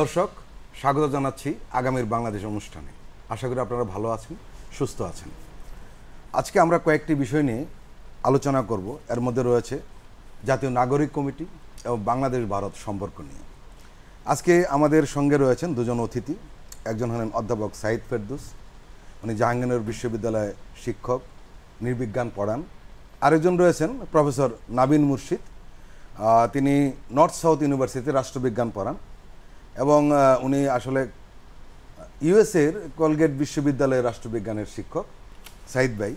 দর্শক, স্বাগত জানাচ্ছি আগামীর বাংলাদেশ অনুষ্ঠানে। আশা করি আপনারা ভালো আছেন, সুস্থ আছেন। আজকে আমরা কয়েকটি বিষয় নিয়ে আলোচনা করব। এর মধ্যে রয়েছে জাতীয় নাগরিক কমিটি এবং বাংলাদেশ ভারত সম্পর্ক নিয়ে। আজকে আমাদের সঙ্গে রয়েছেন দুজন অতিথি। একজন হলেন অধ্যাপক সাইদ ফেরদুস। উনি জাহাঙ্গীরনগর বিশ্ববিদ্যালয়ে শিক্ষক, নির্বিজ্ঞান পড়ান। আরেকজন রয়েছেন প্রফেসর নাবিন মুর্শিদ। তিনি নর্থ সাউথ ইউনিভার্সিটিতে রাষ্ট্রবিজ্ঞান পড়ান। এবং উনি আসলে ইউএসএর কলগেট বিশ্ববিদ্যালয়ের রাষ্ট্রবিজ্ঞানের শিক্ষক সাইদ ভাই।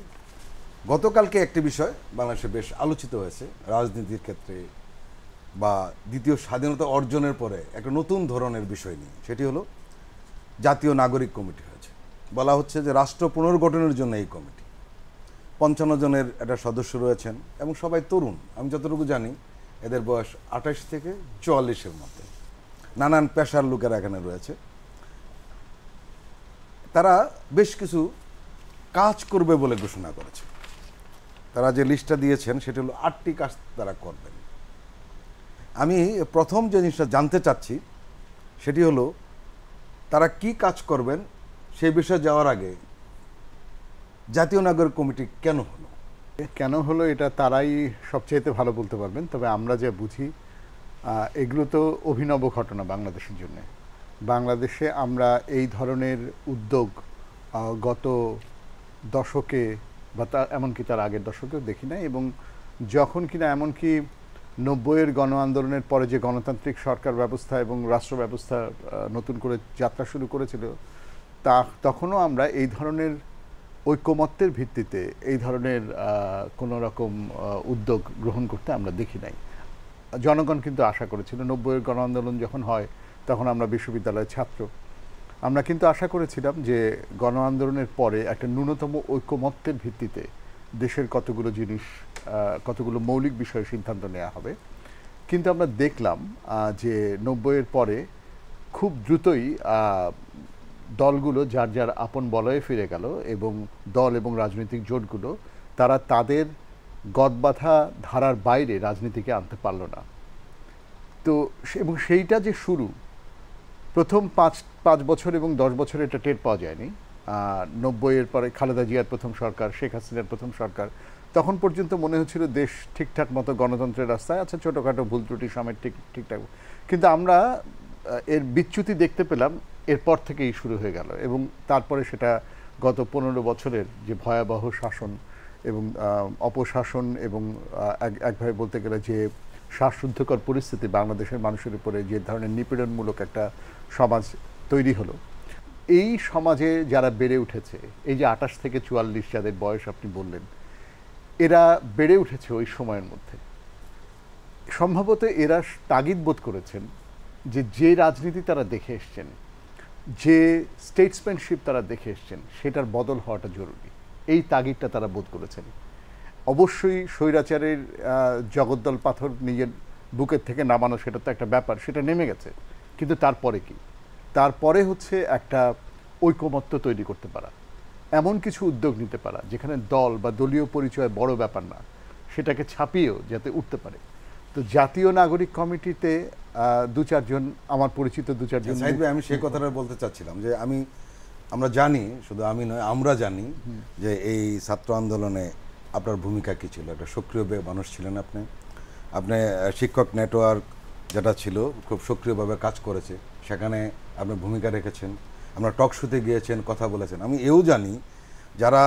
গতকালকে একটি বিষয় বাংলাদেশে বেশ আলোচিত হয়েছে, রাজনীতির ক্ষেত্রে বা দ্বিতীয় স্বাধীনতা অর্জনের পরে একটা নতুন ধরনের বিষয় নিয়ে। সেটি হলো, জাতীয় নাগরিক কমিটি হয়েছে। বলা হচ্ছে যে রাষ্ট্র পুনর্গঠনের জন্য এই কমিটি। পঞ্চান্ন জনের একটা সদস্য রয়েছেন এবং সবাই তরুণ। আমি যতটুকু জানি, এদের বয়স আঠাশ থেকে চুয়াল্লিশের মধ্যে। নানান পেশার লোকেরা এখানে রয়েছে। তারা বেশ কিছু কাজ করবে বলে ঘোষণা করেছে। তারা যে লিস্টটা দিয়েছেন, সেটা হলো আটটি কাজ তারা করবেন। আমি প্রথম যে জিনিসটা জানতে চাচ্ছি, সেটি হলো, তারা কি কাজ করবেন সেই বিষয়ে যাওয়ার আগে জাতীয় নাগরিক কমিটি কেন হলো? কেন হলো এটা তারাই সবচাইতে ভালো বলতে পারবেন, তবে আমরা যে বুঝি এগুলো তো অভিনব ঘটনা বাংলাদেশের জন্য। বাংলাদেশে আমরা এই ধরনের উদ্যোগ গত দশকে বা তার এমনকি তার আগের দশকেও দেখি না এবং যখন কিনা এমনকি নব্বইয়ের গণ আন্দোলনের পরে যে গণতান্ত্রিক সরকার ব্যবস্থা এবং রাষ্ট্র ব্যবস্থা নতুন করে যাত্রা শুরু করেছিল, তা, তখনও আমরা এই ধরনের ঐকমত্যের ভিত্তিতে এই ধরনের কোনো রকম উদ্যোগ গ্রহণ করতে আমরা দেখি নাই। জনগণ কিন্তু আশা করেছিল। নব্বইয়ের গণ আন্দোলন যখন হয়, তখন আমরা বিশ্ববিদ্যালয়ের ছাত্র। আমরা কিন্তু আশা করেছিলাম যে গণ আন্দোলনের পরে একটা ন্যূনতম ঐকমত্যের ভিত্তিতে দেশের কতগুলো জিনিস কতগুলো মৌলিক বিষয়ে সিদ্ধান্ত নেওয়া হবে। কিন্তু আমরা দেখলাম যে নব্বইয়ের পরে খুব দ্রুতই দলগুলো যার যার আপন বলয়ে ফিরে গেল এবং দল এবং রাজনৈতিক জোটগুলো, তারা তাদের গদবাধা ধারার বাইরে রাজনীতিকে আনতে পারল না। তো এবং সেইটা যে শুরু, প্রথম পাঁচ পাঁচ বছর এবং দশ বছর এটা টের পাওয়া যায়নি। নব্বইয়ের পরে খালেদা জিয়ার প্রথম সরকার, শেখ হাসিনার প্রথম সরকার, তখন পর্যন্ত মনে হচ্ছিল দেশ ঠিকঠাক মতো গণতন্ত্রের রাস্তায় আছে, ছোটোখাটো ভুল ত্রুটি সময় ঠিক, ঠিকঠাক। কিন্তু আমরা এর বিচ্যুতি দেখতে পেলাম, এরপর থেকেই শুরু হয়ে গেল এবং তারপরে সেটা গত পনেরো বছরের যে ভয়াবহ শাসন এবং অপশাসন এবং এক, একভাবে বলতে গেলে যে শ্বাসরুদ্ধকর পরিস্থিতি বাংলাদেশের মানুষের উপরে যে ধরনের নিপীড়নমূলক একটা সমাজ তৈরি হলো। এই সমাজে যারা বেড়ে উঠেছে, এই যে আঠাশ থেকে চুয়াল্লিশ যাদের বয়স আপনি বললেন, এরা বেড়ে উঠেছে ওই সময়ের মধ্যে। সম্ভবত এরা তাগিদ বোধ করেছেন যে যে রাজনীতি তারা দেখে এসছেন, যে স্টেটসম্যানশিপ তারা দেখে এসছেন, সেটার বদল হওয়াটা জরুরি। এই তাগিদটা তারা বোধ করেছেন। অবশ্যই স্বৈরাচারের জগদ্দল পাথর নিজের বুকের থেকে নামানো সেটা তো একটা ব্যাপার, সেটা নেমে গেছে। কিন্তু তারপরে কি? তারপরে হচ্ছে একটা ঐকমত্য তৈরি করতে পারা। এমন কিছু উদ্যোগ নিতে পারা, যেখানে দল বা দলীয় পরিচয় বড় ব্যাপার না, সেটাকে ছাপিয়েও যাতে উঠতে পারে। তো জাতীয় নাগরিক কমিটিতে দু চারজন আমার পরিচিত দু চারজন আমি সেই কথাটা বলতে চাচ্ছিলাম যে আমি আমরা জানি, শুধু আমি নয়, আমরা জানি যে এই ছাত্র আন্দোলনে আপনার ভূমিকা কী ছিল? একটা সক্রিয় মানুষ ছিলেন আপনি। আপনি শিক্ষক নেটওয়ার্ক যেটা ছিল, খুব সক্রিয়ভাবে কাজ করেছে। সেখানে আপনি ভূমিকা রেখেছেন। আমরা টক শুতে গিয়েছেন, কথা বলেছেন। আমি এও জানি, যারা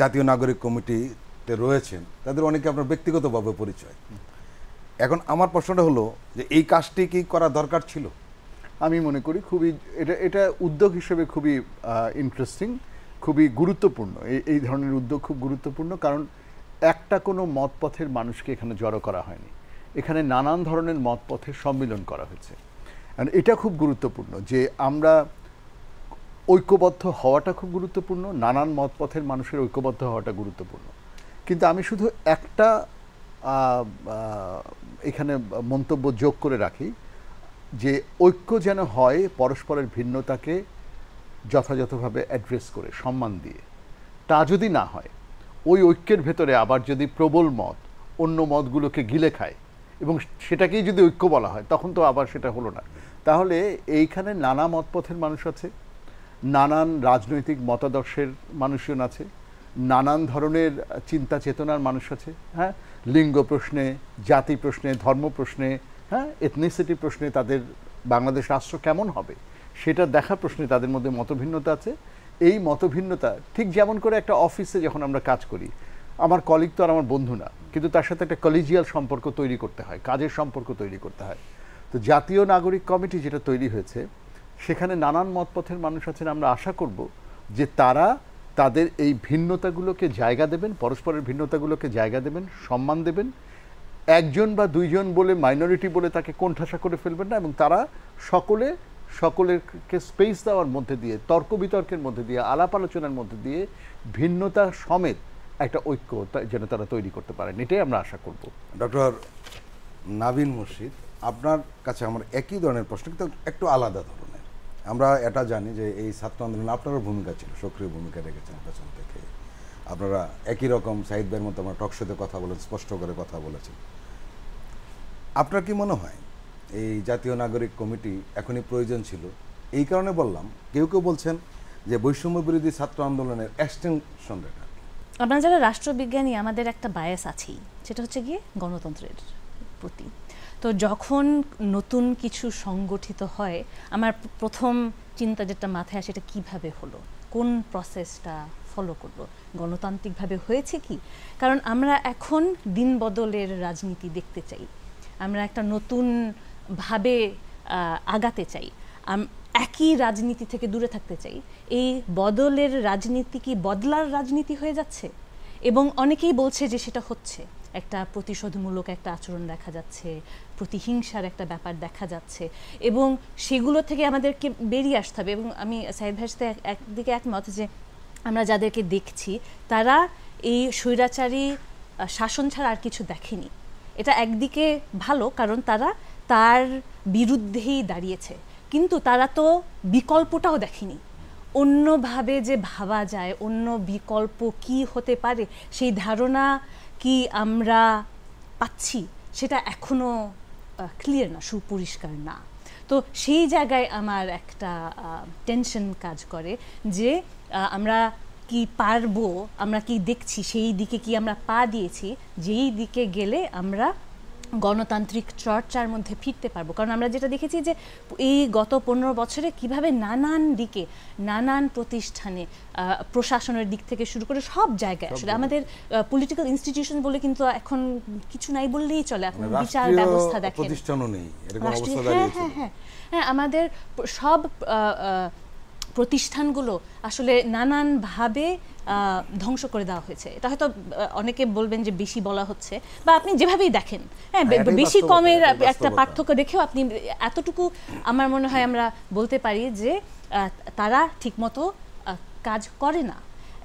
জাতীয় নাগরিক কমিটিতে রয়েছেন, তাদের অনেকে আপনার ব্যক্তিগতভাবে পরিচয়। এখন আমার প্রশ্নটা হলো যে এই কাজটি কি করা দরকার ছিল? আমি মনে করি খুবই, এটা এটা উদ্যোগ হিসেবে খুবই ইন্টারেস্টিং খুবই গুরুত্বপূর্ণ। এই এই ধরনের উদ্যোগ খুব গুরুত্বপূর্ণ কারণ একটা কোনো মতপথের মানুষকে এখানে জড়ো করা হয়নি। এখানে নানান ধরনের মতপথের সম্মিলন করা হয়েছে। এটা খুব গুরুত্বপূর্ণ যে আমরা ঐক্যবদ্ধ হওয়াটা খুব গুরুত্বপূর্ণ, নানান মতপথের মানুষের ঐক্যবদ্ধ হওয়াটা গুরুত্বপূর্ণ। কিন্তু আমি শুধু একটা এখানে মন্তব্য যোগ করে রাখি যে ঐক্য যেন হয় পরস্পরের ভিন্নতাকে যথাযথভাবে অ্যাড্রেস করে, সম্মান দিয়ে। তা যদি না হয়, ওই ঐক্যের ভেতরে আবার যদি প্রবল মত, অন্য মতগুলোকে গিলে খায় এবং সেটাকেই যদি ঐক্য বলা হয়, তখন তো আবার সেটা হলো না। তাহলে এইখানে নানা মতপথের মানুষ আছে, নানান রাজনৈতিক মতাদর্শের মানুষজন আছে, নানান ধরনের চিন্তা চেতনার মানুষ আছে হ্যাঁ? লিঙ্গ প্রশ্নে, জাতি প্রশ্নে, ধর্ম প্রশ্নে হ্যাঁ এথনিসিটি প্রশ্নে তাদের বাংলাদেশ রাষ্ট্র কেমন হবে? সেটা দেখার প্রশ্নে তাদের মধ্যে মতভিন্নতা আছে। এই মতভিন্নতা ঠিক যেমন করে একটা অফিসে যখন আমরা কাজ করি, আমার কলিগ তো আর আমার বন্ধু না, কিন্তু তার সাথে একটা কলিজিয়াল সম্পর্ক তৈরি করতে হয়, কাজের সম্পর্ক তৈরি করতে হয়। তো জাতীয় নাগরিক কমিটি যেটা তৈরি হয়েছে, সেখানে নানান মতপথের মানুষ আছেন, আমরা আশা করব যে তারা তাদের এই ভিন্নতাগুলোকে জায়গা দেবেন, পরস্পরের ভিন্নতাগুলোকে জায়গা দেবেন, সম্মান দেবেন একজন বা দুইজন বলে মাইনরিটি বলে তাকে কোণঠাসা করে ফেলবেন না এবং তারা সকলে, সকলেরকে স্পেস দেওয়ার মধ্যে দিয়ে, তর্ক বিতর্কের মধ্যে দিয়ে, আলাপ আলোচনার মধ্যে দিয়ে ভিন্নতা সমেত একটা ঐক্য যেন তারা তৈরি করতে পারেন। এটাই আমরা আশা করব। ডক্টর নাবিন মুর্শিদ, আপনার কাছে আমার একই ধরনের প্রশ্ন, কিন্তু একটু আলাদা ধরনের। আমরা এটা জানি যে এই ছাত্র আন্দোলনে আপনারও ভূমিকা ছিল, সক্রিয় ভূমিকা রেখেছেন পেছন থেকে। আপনারা একই রকম সাহিদ ভাইয়ের মতো আমরা টকশোতে কথা বলেন স্পষ্ট করে কথা বলেছেন। আপনার কি মনে হয়? এই জাতীয় নাগরিক কমিটি এখনই প্রয়োজন ছিল। এই কারণে বললাম, কেউ কেউ বলছেন যে বৈষম্য বিরোধী ছাত্র আন্দোলনের এক্সটেনশন রেখা আমরা যারা রাষ্ট্রবিজ্ঞানী, আমাদের একটা বায়াস আছেই, সেটা হচ্ছে গিয়ে গণতন্ত্রের প্রতি। তো যখন নতুন কিছু সংগঠিত হয়, আমার প্রথম চিন্তা যেটা মাথায় আসে, এটা কীভাবে হলো? কোন প্রসেসটা ফলো করল? গণতান্ত্রিকভাবে হয়েছে কি? কারণ আমরা এখন দিন বদলের রাজনীতি দেখতে চাই। আমরা একটা নতুন ভাবে আগাতে চাই। একই রাজনীতি থেকে দূরে থাকতে চাই। এই বদলের রাজনীতি কি বদলার রাজনীতি হয়ে যাচ্ছে? এবং অনেকেই বলছে যে সেটা হচ্ছে। একটা প্রতিশোধমূলক একটা আচরণ দেখা যাচ্ছে, প্রতিহিংসার একটা ব্যাপার দেখা যাচ্ছে। এবং সেগুলো থেকে আমাদেরকে বেরিয়ে আসতে হবে। এবং আমি সাইদ ভাইয়ের সাথে এক- একদিকে একমত যে আমরা যাদেরকে দেখছি, তারা এই স্বৈরাচারী শাসন ছাড়া আর কিছু দেখেনি। এটা একদিকে ভালো কারণ তারা তার বিরুদ্ধেই দাঁড়িয়েছে। কিন্তু তারা তো বিকল্পটাও দেখেনি। অন্যভাবে যে ভাবা যায়, অন্য বিকল্প কি হতে পারে, সেই ধারণা কি আমরা পাচ্ছি, সেটা এখনও ক্লিয়ার না, সুপরিষ্কার না। তো সেই জায়গায় আমার একটা টেনশন কাজ করে যে আমরা কি পারব আমরা কি দেখছি সেই দিকে কি আমরা পা দিয়েছি যেই দিকে গেলে আমরা গণতান্ত্রিক চর্চার মধ্যে ফিরতে পারব। কারণ আমরা যেটা দেখেছি যে এই গত পনেরো বছরে কীভাবে নানান দিকে নানান প্রতিষ্ঠানে আহ, প্রশাসনের দিক থেকে শুরু করে সব জায়গায় আসলে আমাদের পলিটিক্যাল ইনস্টিটিউশন বলে কিন্তু এখন কিছু নাই বললেই চলে। এখন মানে বিচার ব্যবস্থা দেখেন। প্রতিষ্ঠানও নেই রাষ্ট্রীয় হ্যাঁ হ্যাঁ হ্যাঁ। হ্যাঁ আমাদের সব প্রতিষ্ঠানগুলো আসলে নানানভাবে ধ্বংস করে দেওয়া হয়েছে। এটা হয়তো অনেকে বলবেন যে বেশি বলা হচ্ছে বা আপনি যেভাবেই দেখেন হ্যাঁ হ্যাঁ, বেশি কমের একটা পার্থক্য দেখেও আপনি এতটুকু আমার মনে হয় আমরা বলতে পারি যে তারা ঠিকমতো কাজ করে না।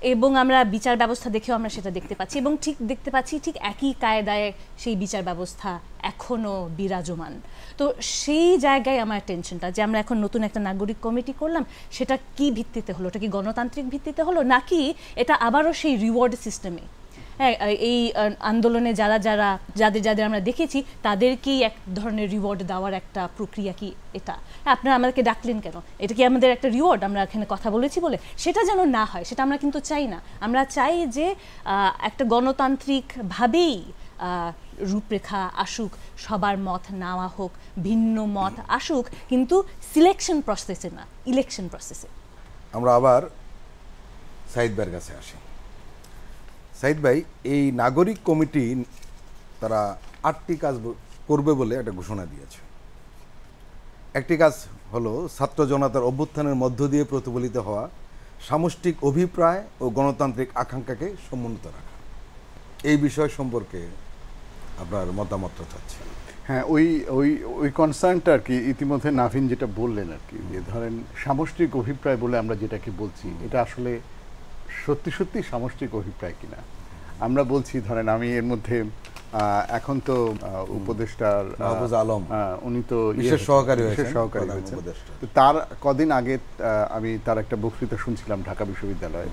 এবং আমরা বিচার ব্যবস্থা দেখেও আমরা সেটা দেখতে পাচ্ছি এবং ঠিক দেখতে পাচ্ছি ঠিক একই কায়দায় সেই বিচার ব্যবস্থা এখনও বিরাজমান। তো সেই জায়গায় আমার টেনশনটা যে আমরা এখন নতুন একটা নাগরিক কমিটি করলাম, সেটা কি ভিত্তিতে হলো? ওটা কি গণতান্ত্রিক ভিত্তিতে হলো? নাকি এটা আবারও সেই রিওয়ার্ড সিস্টেমে এই আন্দোলনে যারা যারা যাদের যাদের আমরা দেখেছি তাদেরকেই এক ধরনের রিওয়ার্ড দেওয়ার একটা প্রক্রিয়া কি এটা? হ্যাঁ, আপনারা আমাদেরকে ডাকলেন কেন? এটা কি আমাদের একটা রিওয়ার্ড আমরা এখানে কথা বলেছি বলে? সেটা যেন না হয় সেটা আমরা কিন্তু চাই না। আমরা চাই যে একটা গণতান্ত্রিকভাবেই রূপরেখা আসুক সবার মত নেওয়া হোক ভিন্ন মত আসুক কিন্তু সিলেকশন প্রসেসে না ইলেকশন প্রসেসে আমরা আবার সাইদ ভাইয়ের কাছে আসি। সাইদ ভাই, এই নাগরিক কমিটি তারা আটটি কাজ করবে বলে একটা ঘোষণা দিয়েছে। একটি কাজ হলো ছাত্র জনতার অভ্যুত্থানের মধ্য দিয়ে প্রতিফলিত হওয়া সামষ্টিক অভিপ্রায় ও গণতান্ত্রিক আকাঙ্ক্ষাকে সমুন্নত রাখা। এই বিষয় সম্পর্কে আপনার মতামতটা চাচ্ছি। হ্যাঁ ওই ওই ওই কনসার্নটা আর কি, ইতিমধ্যে নাভিন যেটা বললেন আর কি, যে ধরেন সামষ্টিক অভিপ্রায় বলে আমরা যেটাকে বলছি, এটা আসলে সত্যি সত্যি সামষ্টিক অভিপ্রায় কিনা। আমরা বলছি ধরেন আমি এর মধ্যে এখন তো উপদেষ্টার আলম। উনি তো ইয়ে বিশেষ সহকারী বিশেষ সহকারী উপদেষ্টা। তো তার কদিন আগে আমি তার একটা বক্তৃতা শুনছিলাম ঢাকা বিশ্ববিদ্যালয়ে।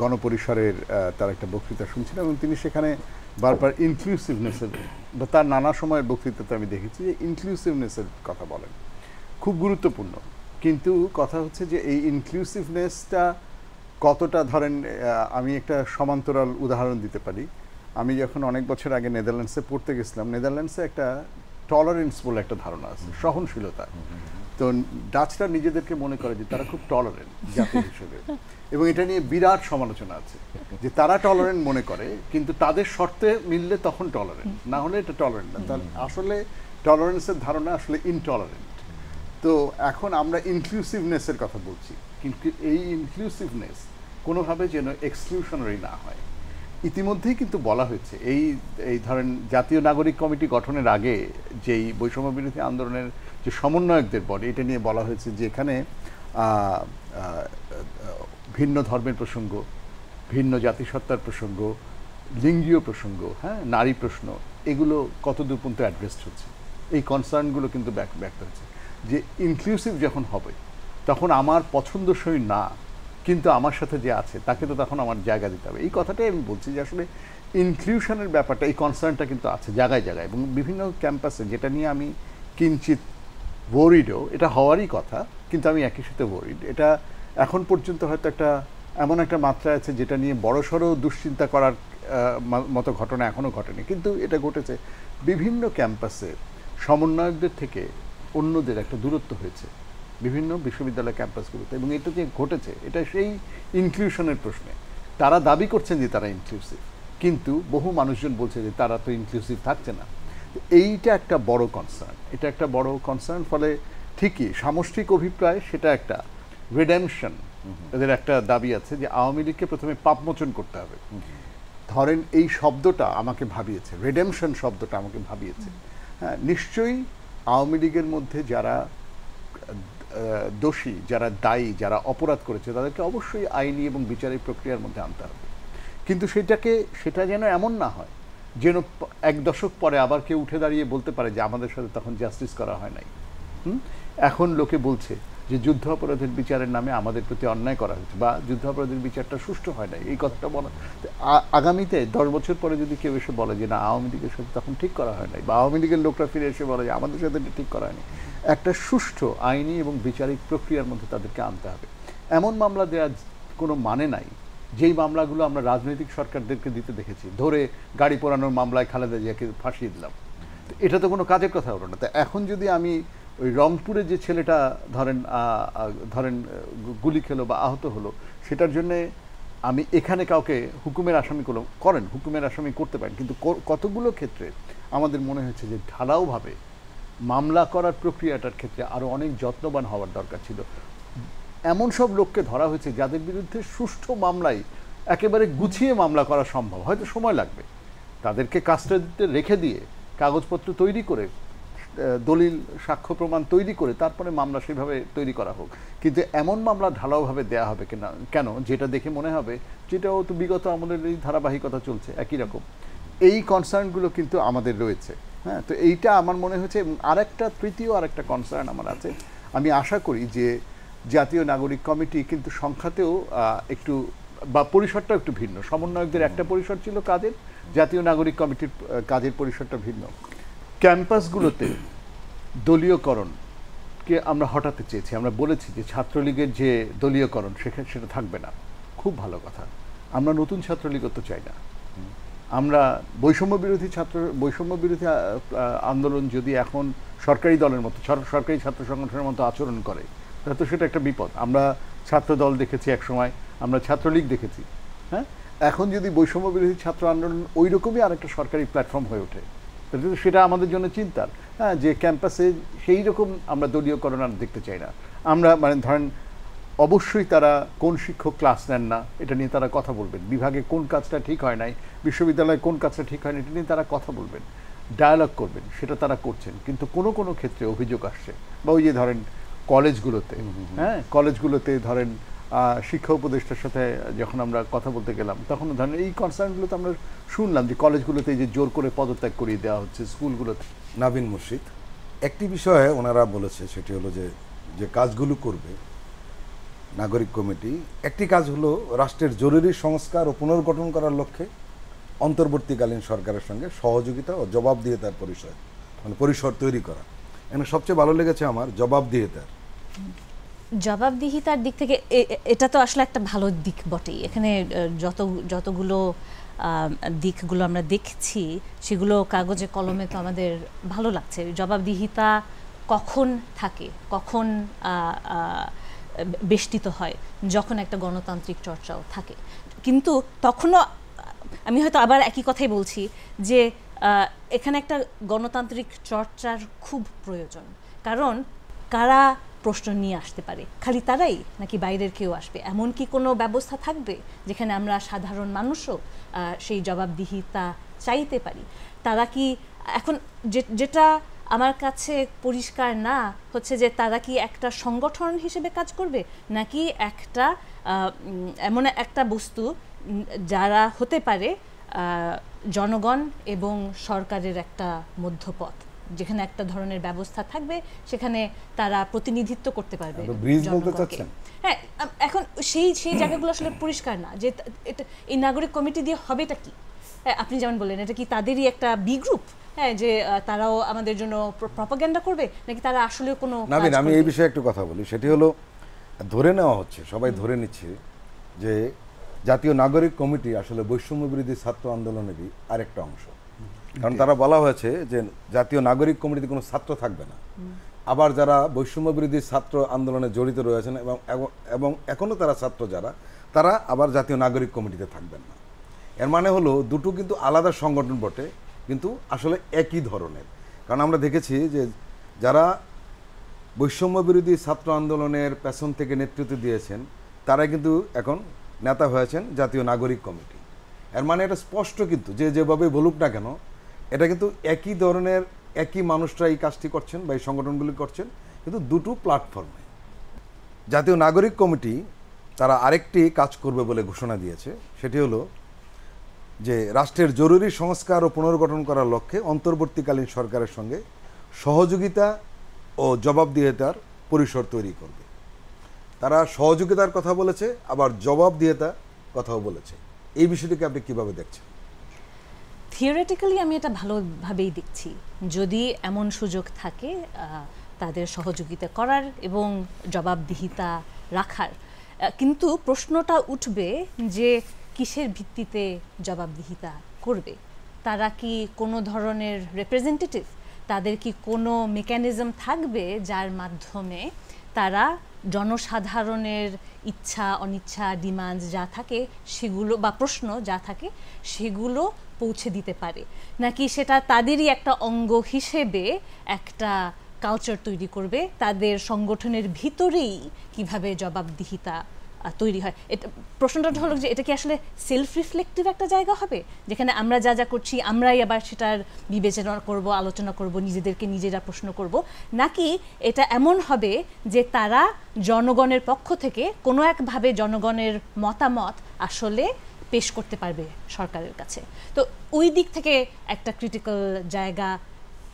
গণপরিসরের তার একটা বক্তৃতা শুনছিলাম এবং তিনি সেখানে বারবার ইনক্লুসিভনেসের বা তার নানা সময়ের বক্তৃতাতে আমি দেখেছি যে ইনক্লুসিভনেসের কথা বলেন। খুব গুরুত্বপূর্ণ। কিন্তু কথা হচ্ছে যে এই ইনক্লুসিভনেসটা কতটা ধরেন আমি একটা সমান্তরাল উদাহরণ দিতে পারি। আমি যখন অনেক বছর আগে নেদারল্যান্ডসে পড়তে গেছিলাম নেদারল্যান্ডসে একটা টলারেন্স বলে একটা ধারণা আছে সহনশীলতা। তো ডাচরা নিজেদেরকে মনে করে যে তারা খুব টলারেন্ট জাতি হিসেবে। এবং এটা নিয়ে বিরাট সমালোচনা আছে যে তারা টলারেন্ট মনে করে কিন্তু তাদের শর্তে মিললে তখন টলারেন্ট না হলে এটা টলারেন্ট না। তার আসলে টলারেন্সের ধারণা আসলে ইনটলারেন্ট তো এখন আমরা ইনক্লুসিভনেসের কথা বলছি কিন্তু এই ইনক্লুসিভনেস কোনোভাবে যেন এক্সক্লুশনারি না হয়। ইতিমধ্যেই কিন্তু বলা হয়েছে, এই এই ধরেন জাতীয় নাগরিক কমিটি গঠনের আগে যেই বৈষম্য বিরোধী আন্দোলনের যে সমন্বয়কদের বডি, এটা নিয়ে বলা হয়েছে যে এখানে ভিন্ন ধর্মের প্রসঙ্গ, ভিন্ন জাতিসত্তার প্রসঙ্গ, লিঙ্গীয় প্রসঙ্গ হ্যাঁ নারী প্রশ্ন, এগুলো কতদূর পর্যন্ত অ্যাড্রেসড হচ্ছে? এই কনসার্নগুলো কিন্তু ব্যক্ত হচ্ছে। যে ইনক্লুসিভ যখন হবে, তখন আমার পছন্দসই না কিন্তু আমার সাথে যে আছে, তাকে তো তখন আমার জায়গা দিতে হবে। এই কথাটাই আমি বলছি যে আসলে ইনক্লুশনের ব্যাপারটা, এই কনসার্নটা কিন্তু আছে জায়গায় জায়গায় এবং বিভিন্ন ক্যাম্পাসে যেটা নিয়ে আমি কিঞ্চিত ওরিডও এটা হওয়ারই কথা, কিন্তু আমি একই সাথে ওরিড এটা এখন পর্যন্ত হয়তো একটা, এমন একটা মাত্রা আছে যেটা নিয়ে বড়সড় দুশ্চিন্তা করার মতো ঘটনা এখনও ঘটেনি। কিন্তু এটা ঘটেছে, বিভিন্ন ক্যাম্পাসে সমন্বয়কদের থেকে অন্যদের একটা দূরত্ব হয়েছে। বিভিন্ন বিশ্ববিদ্যালয় ক্যাম্পাসগুলোতে, এবং এটা যে ঘটেছে, এটা সেই ইনক্লুশনের প্রশ্নে। তারা দাবি করছেন যে তারা ইনক্লুসিভ কিন্তু বহু মানুষজন বলছে যে তারা তো ইনক্লুসিভ থাকছে না। এইটা একটা বড় কনসার্ন এটা একটা বড় কনসার্ন ফলে ঠিকই সামষ্টিক অভিপ্রায় সেটা একটা রিডেমশন এদের একটা দাবি আছে যে আওয়ামী লীগকে প্রথমে পাপমোচন করতে হবে। ধরেন এই শব্দটা আমাকে ভাবিয়েছে রেডেমশন শব্দটা আমাকে ভাবিয়েছে। হ্যাঁ নিশ্চয়ই আওয়ামী লীগের মধ্যে যারা দোষী, যারা দায়ী, যারা অপরাধ করেছে, তাদেরকে অবশ্যই আইনি এবং বিচারিক প্রক্রিয়ার মধ্যে আনতে হবে। কিন্তু সেটাকে, সেটা যেন এমন না হয়, যেন এক দশক পরে আবার কেউ উঠে দাঁড়িয়ে বলতে পারে যে আমাদের সাথে তখন জাস্টিস করা হয় নাই? এখন লোকে বলছে যে যুদ্ধ অপরাধের বিচারের নামে আমাদের প্রতি অন্যায় করা হয়েছে বা যুদ্ধ অপরাধের বিচারটা সুষ্ঠু হয় নাই, এই কথাটা বলা। আগামীতে দশ বছর পরে যদি কেউ এসে বলে যে না, আওয়ামী লীগের সাথে তখন ঠিক করা হয় নাই বা আওয়ামী লীগের লোকরা ফিরে এসে বলে যে আমাদের সাথে ঠিক করা হয়নি একটা সুষ্ঠু আইনি এবং বিচারিক প্রক্রিয়ার মধ্যে তাদেরকে আনতে হবে। এমন মামলা দেওয়ার কোনো মানে নাই, যেই মামলাগুলো আমরা রাজনৈতিক সরকারদেরকে দিতে দেখেছি। ধরে গাড়ি পোড়ানোর মামলায় খালেদা জিয়াকে ফাঁসিয়ে দিলাম। এটা তো কোনো কাজের কথা হলো না। তো এখন যদি আমি ওই রংপুরে যে ছেলেটা ধরেন ধরেন, গুলি খেলো বা আহত হলো, সেটার জন্যে আমি এখানে কাউকে হুকুমের আসামি করেন, হুকুমের আসামি করতে পারেন। কিন্তু কতগুলো ক্ষেত্রে আমাদের মনে হয়েছে যে ঢালাওভাবে মামলা করার প্রক্রিয়াটার ক্ষেত্রে আরও অনেক যত্নবান হওয়ার দরকার ছিল। এমন সব লোককে ধরা হয়েছে যাদের বিরুদ্ধে সুষ্ঠু মামলায় একেবারে গুছিয়ে মামলা করা সম্ভব। হয়তো সময় লাগবে। তাদেরকে কাস্টাডিতে রেখে দিয়ে কাগজপত্র তৈরি করে দলিল, সাক্ষ্য প্রমাণ তৈরি করে তারপরে মামলা সেভাবে তৈরি করা হোক। কিন্তু এমন মামলা ঢালাওভাবে দেয়া হবে কিনা, কেন? যেটা দেখে মনে হবে, যেটাও তো বিগত আমাদের এই ধারাবাহিকতা চলছে, একই রকম। এই কনসার্নগুলো কিন্তু আমাদের রয়েছে। হ্যাঁ তো এইটা আমার মনে হচ্ছে আরেকটা তৃতীয় আরেকটা কনসার্ন আমার আছে। আমি আশা করি যে জাতীয় নাগরিক কমিটি কিন্তু সংখ্যাতেও একটু বা পরিসরটা একটু ভিন্ন। সমন্বয়কদের একটা পরিসর ছিল কাজের জাতীয় নাগরিক কমিটির কাজের পরিসরটা ভিন্ন। ক্যাম্পাসগুলোতে দলীয়করণকে আমরা হটাতে চেয়েছি। আমরা বলেছি যে ছাত্রলীগের যে দলীয়করণ সেখানে সেটা থাকবে না। খুব ভালো কথা। আমরা নতুন ছাত্রলীগও তো চাই না। আমরা বৈষম্য বিরোধী ছাত্র বৈষম্য বিরোধী আন্দোলন যদি এখন সরকারি দলের মতো সরকারি ছাত্র সংগঠনের মতো আচরণ করে, তাহলে তো সেটা একটা বিপদ। আমরা ছাত্র দল দেখেছি এক সময়, আমরা ছাত্রলীগ দেখেছি হ্যাঁ? এখন যদি বৈষম্য বিরোধী ছাত্র আন্দোলন ওই রকমই আরেকটা সরকারি প্ল্যাটফর্ম হয়ে ওঠে, তাহলে তো সেটা আমাদের জন্য চিন্তার। হ্যাঁ যে ক্যাম্পাসে সেই রকম আমরা দলীয়করণ আর দেখতে চাই না। আমরা মানে ধরেন অবশ্যই তারা কোন শিক্ষক ক্লাস নেন না এটা নিয়ে তারা কথা বলবেন। বিভাগে কোন কাজটা ঠিক হয় নাই বিশ্ববিদ্যালয়ে কোন কাজটা ঠিক হয় না এটা নিয়ে তারা কথা বলবেন ডায়ালগ করবেন সেটা তারা করছেন। কিন্তু কোনো কোনো ক্ষেত্রে অভিযোগ আসছে। বা ওই যে ধরেন কলেজগুলোতে হ্যাঁ কলেজগুলোতে ধরেন শিক্ষা উপদেষ্টার সাথে যখন আমরা কথা বলতে গেলাম তখন ধরেন এই কনসার্নগুলোতে আমরা শুনলাম যে কলেজগুলোতে যে জোর করে পদত্যাগ করিয়ে দেওয়া হচ্ছে স্কুলগুলোতে। নাবিন মুর্শিদ একটি বিষয়ে ওনারা বলেছে সেটি হলো যে যে কাজগুলো করবে নাগরিক কমিটি, একটি কাজ হলো রাষ্ট্রের জরুরি সংস্কার ও পুনর্গঠন করার লক্ষ্যে অন্তর্বর্তীকালীন সরকারের সঙ্গে সহযোগিতা ও জবাবদিহিতার পরিসর মানে পরিসর তৈরি করা। এখানে সবচেয়ে ভালো লেগেছে আমার জবাবদিহিতার। জবাবদিহিতার দিক থেকে এটা তো আসলে একটা ভালো দিক বটেই। এখানে যত, যতগুলো দিকগুলো আমরা দেখছি, সেগুলো কাগজে, কলমে তো আমাদের ভালো লাগছে। জবাবদিহিতা কখন থাকে? কখন বেষ্টিত হয় যখন একটা গণতান্ত্রিক চর্চাও থাকে। কিন্তু তখনও, আমি হয়তো আবার একই কথাই বলছি যে এখানে একটা গণতান্ত্রিক চর্চার খুব প্রয়োজন। কারণ কারা প্রশ্ন নিয়ে আসতে পারে? খালি তারাই নাকি বাইরের কেউ আসবে? এমন কি কোনো ব্যবস্থা থাকবে যেখানে আমরা সাধারণ মানুষও সেই জবাবদিহিতা চাইতে পারি? তারা কি এখন যেটা আমার কাছে পরিষ্কার না হচ্ছে যে তারা কি একটা সংগঠন হিসেবে কাজ করবে? নাকি একটা এমন একটা বস্তু যারা হতে পারে জনগণ এবং সরকারের একটা মধ্যপথ যেখানে একটা ধরনের ব্যবস্থা থাকবে সেখানে তারা প্রতিনিধিত্ব করতে পারবে? হ্যাঁ এখন সেই সেই জায়গাগুলো আসলে পরিষ্কার না যে এটা এই নাগরিক কমিটি দিয়ে হবেটা কি? আপনি যেমন বললেন এটা কি তাদেরই একটা বি গ্রুপ হ্যাঁ যে তারাও আমাদের জন্য প্রপাগান্ডা করবে? নাকি তারা আসলে কোনো নাবিন কাজ আমি এই বিষয়ে একটু কথা বলি। সেটি হলো ধরে নেওয়া হচ্ছে সবাই ধরে নিচ্ছে যে জাতীয় নাগরিক কমিটি আসলে বৈষম্য বিরোধী ছাত্র আন্দোলনেরই আরেকটা অংশ। কারণ তারা বলা হয়েছে যে জাতীয় নাগরিক কমিটিতে কোনো ছাত্র থাকবে না। আবার যারা বৈষম্য বিরোধী ছাত্র আন্দোলনে জড়িত রয়েছেন এবং এবং- এবং এখনও তারা ছাত্র যারা তারা আবার জাতীয় নাগরিক কমিটিতে থাকবেন না। এর মানে হলো দুটো কিন্তু আলাদা সংগঠন বটে, কিন্তু আসলে একই ধরনের। কারণ আমরা দেখেছি যে যারা বৈষম্য বিরোধী ছাত্র আন্দোলনের পেছন থেকে নেতৃত্ব দিয়েছেন তারা কিন্তু এখন নেতা হয়েছেন জাতীয় নাগরিক কমিটি। এর মানে এটা স্পষ্ট কিন্তু, যে যেভাবে বলুক না কেন, এটা কিন্তু একই ধরনের, একই মানুষরা এই কাজটি করছেন বা এই সংগঠনগুলি করছেন, কিন্তু দুটো প্ল্যাটফর্মে। জাতীয় নাগরিক কমিটি তারা আরেকটি কাজ করবে বলে ঘোষণা দিয়েছে, সেটি হলো যে রাষ্ট্রের জরুরি সংস্কার ও পুনর্গঠন করার লক্ষ্যে অন্তর্বর্তীকালীন সরকারের সঙ্গে সহযোগিতা ও জবাবদিহিতার পরিসর তৈরি করবে। তারা সহযোগিতার কথা বলেছে, আবার জবাবদিহিতা কথাও বলেছে। এই বিষয়টিকে আপনি কীভাবে দেখছেন? থিওরিটিক্যালি আমি এটা ভালোভাবেই দেখছি। যদি এমন সুযোগ থাকে তাদের সহযোগিতা করার এবং জবাবদিহিতা রাখার। কিন্তু প্রশ্নটা উঠবে যে কিসের ভিত্তিতে জবাবদিহিতা করবে? তারা কি কোনো ধরনের রিপ্রেজেন্টেটিভ তাদের কি কোনো মেকানিজম থাকবে যার মাধ্যমে তারা জনসাধারণের ইচ্ছা, অনিচ্ছা ডিমান্ড যা থাকে সেগুলো বা প্রশ্ন যা থাকে সেগুলো পৌঁছে দিতে পারে? নাকি সেটা তাদেরই একটা অঙ্গ হিসেবে একটা কালচার তৈরি করবে? তাদের সংগঠনের ভিতরেই কীভাবে জবাবদিহিতা তৈরি হয়। এটা প্রশ্নটা হলো যে এটা কি আসলে সেলফ রিফ্লেক্টিভ একটা জায়গা হবে? যেখানে আমরা যা যা করছি আমরাই আবার সেটার বিবেচনা করব আলোচনা করব নিজেদেরকে নিজেরা প্রশ্ন করব। নাকি এটা এমন হবে যে তারা জনগণের পক্ষ থেকে কোনো একভাবে জনগণের মতামত আসলে পেশ করতে পারবে সরকারের কাছে? তো ওই দিক থেকে একটা ক্রিটিক্যাল জায়গা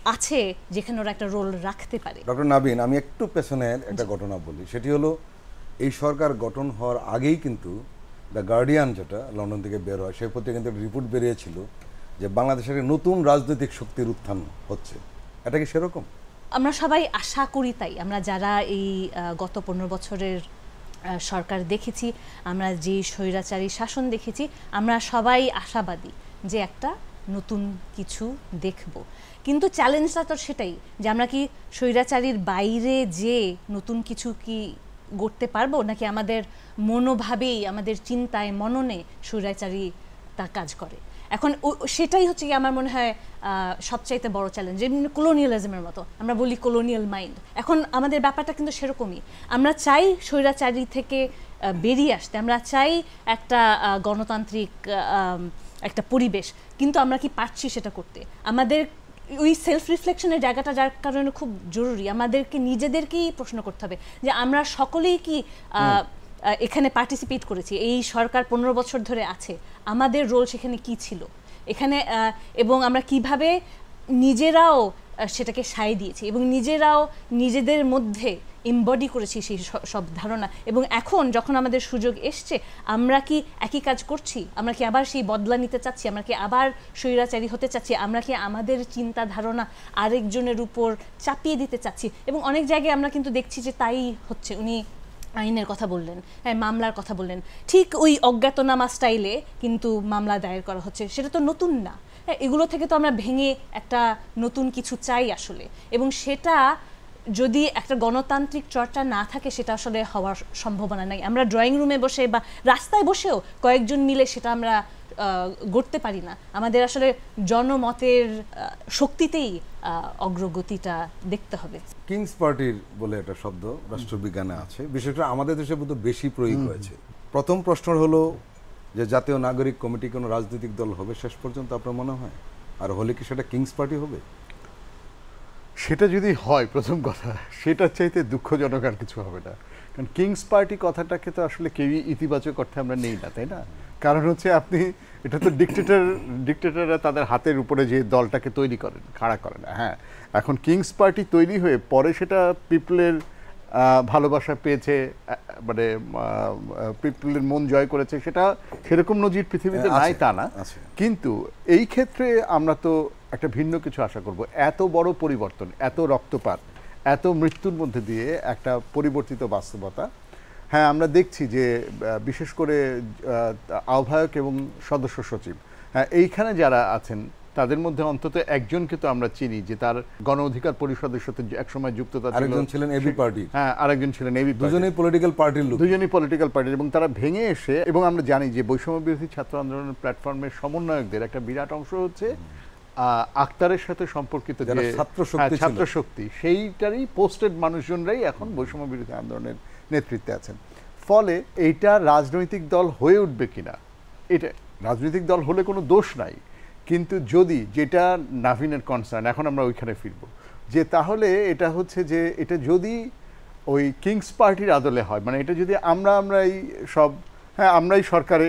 আছে যেখানে ওরা একটা রোল রাখতে পারে। ডক্টর নাবিন আমি একটু পেছনের একটা ঘটনা বলি। সেটি হলো এই সরকার গঠন হওয়ার আগেই কিন্তু দ্য গার্ডিয়ান যেটা লন্ডন থেকে বের হয়, সেই পত্রিকা কিন্তু রিপোর্ট বেরিয়েছিল যে বাংলাদেশের নতুন রাজনৈতিক শক্তির উত্থান হচ্ছে। এটা কি সেরকম? আমরা সবাই আশা করি তাই। আমরা যারা এই গত পনেরো বছরের সরকার দেখেছি, আমরা যে স্বৈরাচারী শাসন দেখেছি, আমরা সবাই আশাবাদী যে একটা নতুন কিছু দেখব। কিন্তু চ্যালেঞ্জটা তো সেটাই যে আমরা কি স্বৈরাচারীর বাইরে যে নতুন কিছু কি গড়তে পারব? নাকি আমাদের মনোভাবেই, আমাদের চিন্তায়, মননে স্বৈরাচারী তা কাজ করে? এখন সেটাই হচ্ছে কি আমার মনে হয় সবচাইতে বড় চ্যালেঞ্জ কলোনিয়ালিজমের মতো। আমরা বলি কলোনিয়াল মাইন্ড এখন আমাদের ব্যাপারটা কিন্তু সেরকমই। আমরা চাই স্বৈরাচারী থেকে বেরিয়ে আসতে। আমরা চাই একটা গণতান্ত্রিক একটা পরিবেশ। কিন্তু আমরা কি পারছি সেটা করতে? আমাদের ওই সেলফ রিফ্লেকশনের জায়গাটা যার কারণে খুব জরুরি। আমাদেরকে নিজেদেরকেই প্রশ্ন করতে হবে যে আমরা সকলেই কি এখানে পার্টিসিপেট করেছি? এই সরকার পনেরো বছর ধরে আছে। আমাদের রোল সেখানে কি ছিল? এখানে এবং আমরা কীভাবে নিজেরাও সেটাকে সায় দিয়েছি এবং নিজেরাও নিজেদের মধ্যে এমবডি করেছি সেই সব ধারণা। এবং এখন যখন আমাদের সুযোগ এসছে, আমরা কি একই কাজ করছি? আমরা কি আবার সেই বদলা নিতে চাচ্ছি? আমরা কি আবার স্বৈরাচারী হতে চাচ্ছি? আমরা কি আমাদের চিন্তা ধারণা আরেকজনের উপর চাপিয়ে দিতে চাচ্ছি? এবং অনেক জায়গায় আমরা কিন্তু দেখছি যে তাই হচ্ছে। উনি আইনের কথা বললেন হ্যাঁ মামলার কথা বললেন। ঠিক ওই অজ্ঞাতনামা স্টাইলে কিন্তু মামলা দায়ের করা হচ্ছে। সেটা তো নতুন না। হ্যাঁ এগুলো থেকে তো আমরা ভেঙে একটা নতুন কিছু চাই আসলে। এবং সেটা যদি একটা গণতান্ত্রিক চর্চা না থাকে সেটা আসলে হওয়ার সম্ভাবনা নাই। আমরা ড্রয়িং রুমে বসে বা রাস্তায় বসেও কয়েকজন মিলে সেটা আমরা গড়তে পারি না। আমাদের আসলে জনমতের শক্তিতেই অগ্রগতিটা দেখতে হবে। কিংস পার্টির বলে একটা শব্দ রাষ্ট্রবিজ্ঞানে আছে। বিশেষ করে আমাদের দেশে বোধ বেশি প্রয়োগ হয়েছে। প্রথম প্রশ্ন হলো যে জাতীয় নাগরিক কমিটি কোনো রাজনৈতিক দল হবে? শেষ পর্যন্ত আপনার মনে হয়? আর হলে কি সেটা কিংস পার্টি হবে? সেটা যদি হয় প্রথম কথা সেটার চাইতে দুঃখজনক আর কিছু হবে না। কারণ কিংস পার্টি কথাটাকে তো আসলে কেউই ইতিবাচক অর্থে আমরা নেই না তাই না? কারণ হচ্ছে আপনি এটা তো ডিকটেটর ডিকটেটররা তাদের হাতের উপরে যে দলটাকে তৈরি করেন খাড়া করেন হ্যাঁ। এখন কিংস পার্টি তৈরি হয়ে পরে সেটা পিপলের ভালোবাসা পেয়েছে মানে পিপলের মন জয় করেছে সেটা সেরকম নজির পৃথিবীতে নাই তা না। কিন্তু এই ক্ষেত্রে আমরা তো একটা ভিন্ন কিছু আশা করব। এত বড় পরিবর্তন এত রক্তপাত এত মৃত্যুর মধ্যে দিয়ে একটা পরিবর্তিত বাস্তবতা। হ্যাঁ আমরা দেখছি যে বিশেষ করে আহ্বায়ক এবং সদস্য সচিব হ্যাঁ এইখানে যারা আছেন তাদের মধ্যে অন্তত একজনকে তো আমরা চিনি যে তার গণ অধিকার পরিষদের সাথে একসময় যুক্ত আরেকজন ছিলেন এবি পার্টি হ্যাঁ আরেকজন ছিলেন এবি দুজনেই পলিটিক্যাল পার্টির লোক। দুজনই পলিটিক্যাল পার্টি এবং তারা ভেঙে এসে এবং আমরা জানি যে বৈষম্য বিরোধী ছাত্র আন্দোলনের প্ল্যাটফর্মের সমন্বয়কদের একটা বিরাট অংশ হচ্ছে আক্তারের সাথে সম্পর্কিত যে ছাত্র শক্তি হ্যাঁ, ছাত্র শক্তি সেইটারই পোস্টেড মানুষজনরাই এখন বৈষম্য বিরোধী আন্দোলনের নেতৃত্বে আছেন। ফলে এইটা রাজনৈতিক দল হয়ে উঠবে কিনা এটা রাজনৈতিক দল হলে কোনো দোষ নাই। কিন্তু যদি যেটা নাভিনের কনসার্ন এখন আমরা ওইখানে ফিরবো। যে তাহলে এটা হচ্ছে যে এটা যদি ওই কিংস পার্টির আদলে হয় মানে এটা যদি আমরা আমরাই সব হ্যাঁ আমরাই সরকারে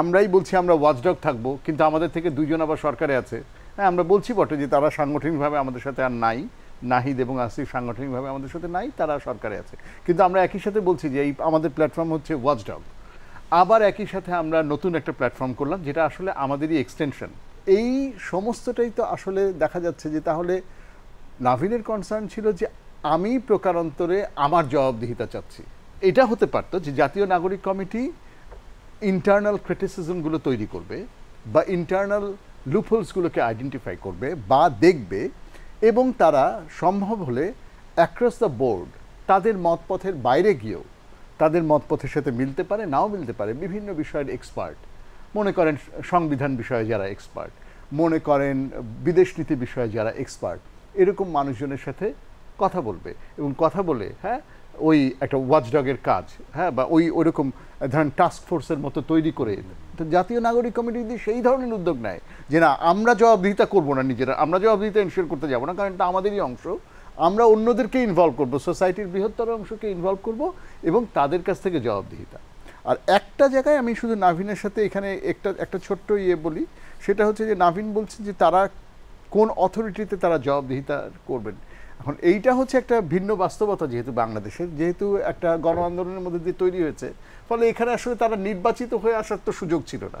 আমরাই বলছি আমরা ওয়াচডগ থাকব কিন্তু আমাদের থেকে দুজন আবার সরকারে আছে হ্যাঁ আমরা বলছি বটে যে তারা সাংগঠনিকভাবে আমাদের সাথে আর নাই। নাহিদ এবং আসিফ সাংগঠনিকভাবে আমাদের সাথে নাই, তারা সরকারে আছে। কিন্তু আমরা একই সাথে বলছি যে এই আমাদের প্ল্যাটফর্ম হচ্ছে ওয়াচডগ আবার একই সাথে আমরা নতুন একটা প্ল্যাটফর্ম করলাম, যেটা আসলে আমাদেরই এক্সটেনশন এই সমস্তটাই তো আসলে দেখা যাচ্ছে যে তাহলে নাভিনের কনসার্ন ছিল যে আমি প্রকারান্তরে আমার জবাবদিহিতা চাচ্ছি। এটা হতে পারতো যে জাতীয় নাগরিক কমিটি ইন্টারনাল ক্রিটিসিজমগুলো তৈরি করবে বা ইন্টারনাল লুপহোলসগুলোকে আইডেন্টিফাই করবে বা দেখবে এবং তারা সম্ভব হলে অ্যাক্রস দ্য বোর্ড তাদের মতপথের বাইরে গিয়েও তাদের মতপথের সাথে মিলতে পারে, নাও মিলতে পারে, বিভিন্ন বিষয়ের এক্সপার্ট মনে করেন সংবিধান বিষয়ে যারা এক্সপার্ট মনে করেন বিদেশ নীতি বিষয়ে যারা এক্সপার্ট এরকম মানুষজনের সাথে কথা বলবে এবং কথা বলে হ্যাঁ ওই একটা ওয়াচডগের কাজ হ্যাঁ বা ওই ওরকম ধরেন টাস্ক ফোর্সের মতো তৈরি করে তো জাতীয় নাগরিক কমিটি যদি সেই ধরনের উদ্যোগ নেয় যে না, আমরা জবাবদিহিতা করব না নিজেরা, আমরা জবাবদিহিতা এনশিওর করতে যাব না, কারণ এটা আমাদেরই অংশ, আমরা অন্যদেরকে ইনভলভ করব সোসাইটির বৃহত্তর অংশকে ইনভলভ করব এবং তাদের কাছ থেকে জবাবদিহিতা। আর একটা জায়গায় আমি শুধু নাভিনের সাথে এখানে একটা একটা ছোট্ট ইয়ে বলি, সেটা হচ্ছে যে নাভিন বলছেন যে তারা কোন অথরিটিতে তারা জবাবদিহিতা করবেন। এখন এইটা হচ্ছে একটা ভিন্ন বাস্তবতা যেহেতু বাংলাদেশের, যেহেতু একটা গণ আন্দোলনের মধ্যে দিয়ে তৈরি হয়েছে। ফলে এখানে আসলে তারা নির্বাচিত হয়ে আসার তো সুযোগ ছিল না।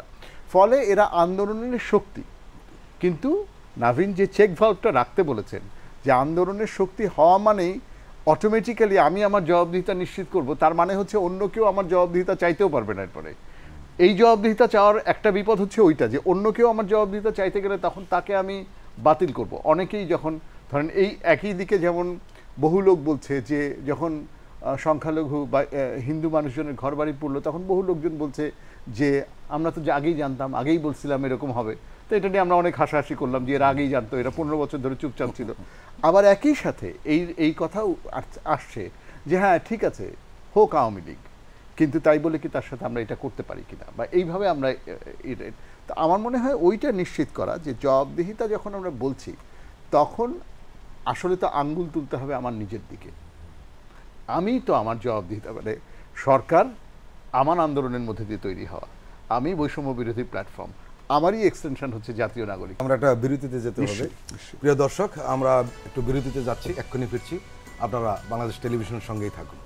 ফলে এরা আন্দোলনের শক্তি। কিন্তু নাভিন যে চেক ভাল্বটা রাখতে বলেছেন যে আন্দোলনের শক্তি হওয়া মানেই অটোমেটিক্যালি আমি আমার জবাবদিহিতা নিশ্চিত করব, তার মানে হচ্ছে অন্য কেউ আমার জবাবদিহিতা চাইতেও পারবে না এরপরে। এই জবাবদিহিতা চাওয়ার একটা বিপদ হচ্ছে ওইটা যে অন্য কেউ আমার জবাবদিহিতা চাইতে গেলে তখন তাকে আমি বাতিল করব। অনেকেই যখন ধরেন এই একই দিকে যেমন বহু লোক বলছে যে যখন সংখ্যালঘু বা হিন্দু মানুষজনের ঘর বাড়ি পড়ল, তখন বহু লোকজন বলছে যে, আমরা তো যে আগেই জানতাম, আগেই বলছিলাম এরকম হবে। তো এটা নিয়ে আমরা অনেক হাসাহাসি করলাম যে এরা আগেই জানতো, এরা পনেরো বছর ধরে চুপচাপ ছিল। আবার একই সাথে এই এই কথাও আস- আসছে যে হ্যাঁ ঠিক আছে, হোক আওয়ামী লীগ, কিন্তু তাই বলে কি তার সাথে আমরা এটা করতে পারি কিনা? বা এইভাবে আমরা তো আমার মনে হয় ওইটা নিশ্চিত করা যে, জবাবদিহিতা যখন আমরা বলছি, তখন আসলে তো আঙ্গুল তুলতে হবে আমার নিজের দিকে। আমি তো আমার জবাব দিতে পারে সরকার আমার আন্দোলনের মধ্যে দিয়ে তৈরি হওয়া। আমি বৈষম্য বিরোধী প্ল্যাটফর্ম আমারই এক্সটেনশন হচ্ছে জাতীয় নাগরিক। আমরা একটা বিরতিতে যেতে হবে। প্রিয় দর্শক আমরা একটু বিরতিতে যাচ্ছি এক্ষুনি ফিরছি। আপনারা বাংলাদেশ টেলিভিশনের সঙ্গেই থাকুন।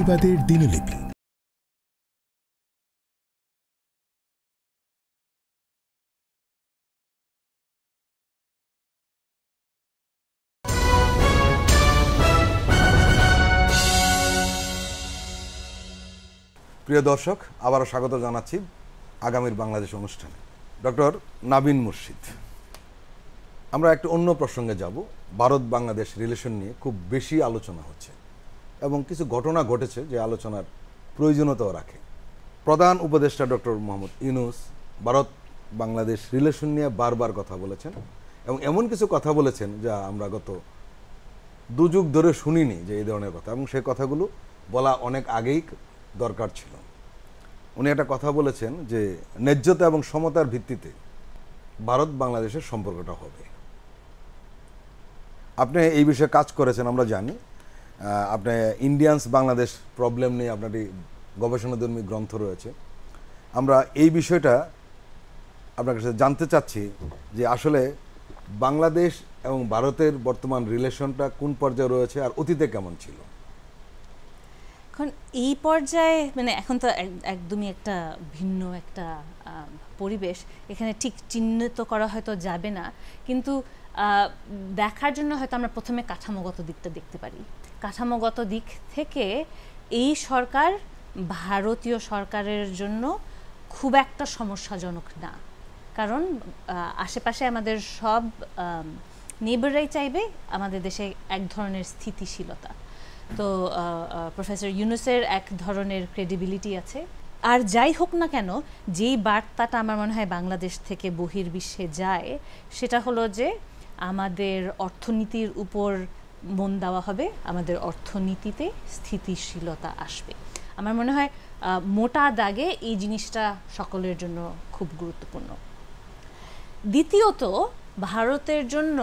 ফ্যাসিবাদের দিনলিপি। প্রিয় দর্শক, আবারও স্বাগত জানাচ্ছি আগামীর বাংলাদেশ অনুষ্ঠানে। ডক্টর নাবিন মুর্শিদ, আমরা একটা অন্য প্রসঙ্গে যাব। ভারত বাংলাদেশ রিলেশন নিয়ে খুব বেশি আলোচনা হচ্ছে। এবং কিছু ঘটনা ঘটেছে যে আলোচনার প্রয়োজনীয়তাও রাখে। প্রধান উপদেষ্টা ডক্টর মোহাম্মদ ইউনুস ভারত বাংলাদেশ রিলেশন নিয়ে বারবার কথা বলেছেন এবং এমন কিছু কথা বলেছেন যা আমরা গত দুযুগ ধরে শুনিনি যে এই ধরনের কথা এবং সেই কথাগুলো বলা অনেক আগেই দরকার ছিল। উনি একটা কথা বলেছেন যে ন্যায্যতা এবং সমতার ভিত্তিতে ভারত বাংলাদেশের সম্পর্কটা হবে। আপনি এই বিষয়ে কাজ করেছেন, আমরা জানি। আহ, আপনি ইন্ডিয়ান্স বাংলাদেশ প্রবলেম নিয়ে আপনার এই গবেষণাধর্মী গ্রন্থ রয়েছে। আমরা এই বিষয়টা আপনার কাছে জানতে চাচ্ছি যে আসলে বাংলাদেশ এবং ভারতের বর্তমান রিলেশনটা কোন পর্যায়ে রয়েছে আর অতীতে কেমন ছিল? এখন এই পর্যায়ে মানে এখন তো এক- একদমই একটা ভিন্ন একটা পরিবেশ। এখানে ঠিক চিহ্নিত করা হয়তো যাবে না। কিন্তু দেখার জন্য হয়তো আমরা প্রথমে কাঠামোগত দিকটা দেখতে পারি। কাঠামোগত দিক থেকে এই সরকার ভারতীয় সরকারের জন্য খুব একটা সমস্যাজনক না। কারণ আশেপাশে আমাদের সব নেবাররাই চাইবে আমাদের দেশে এক ধরনের স্থিতিশীলতা। তো প্রফেসর ইউনুসের এক ধরনের ক্রেডিবিলিটি আছে। আর যাই হোক না কেন, যেই বার্তাটা আমার মনে হয় বাংলাদেশ থেকে বহির্বিশ্বে যায়, সেটা হলো যে আমাদের অর্থনীতির উপর মন দেওয়া হবে, আমাদের অর্থনীতিতে স্থিতিশীলতা আসবে। আমার মনে হয় মোটা দাগে এই জিনিসটা সকলের জন্য খুব গুরুত্বপূর্ণ। দ্বিতীয়ত, ভারতের জন্য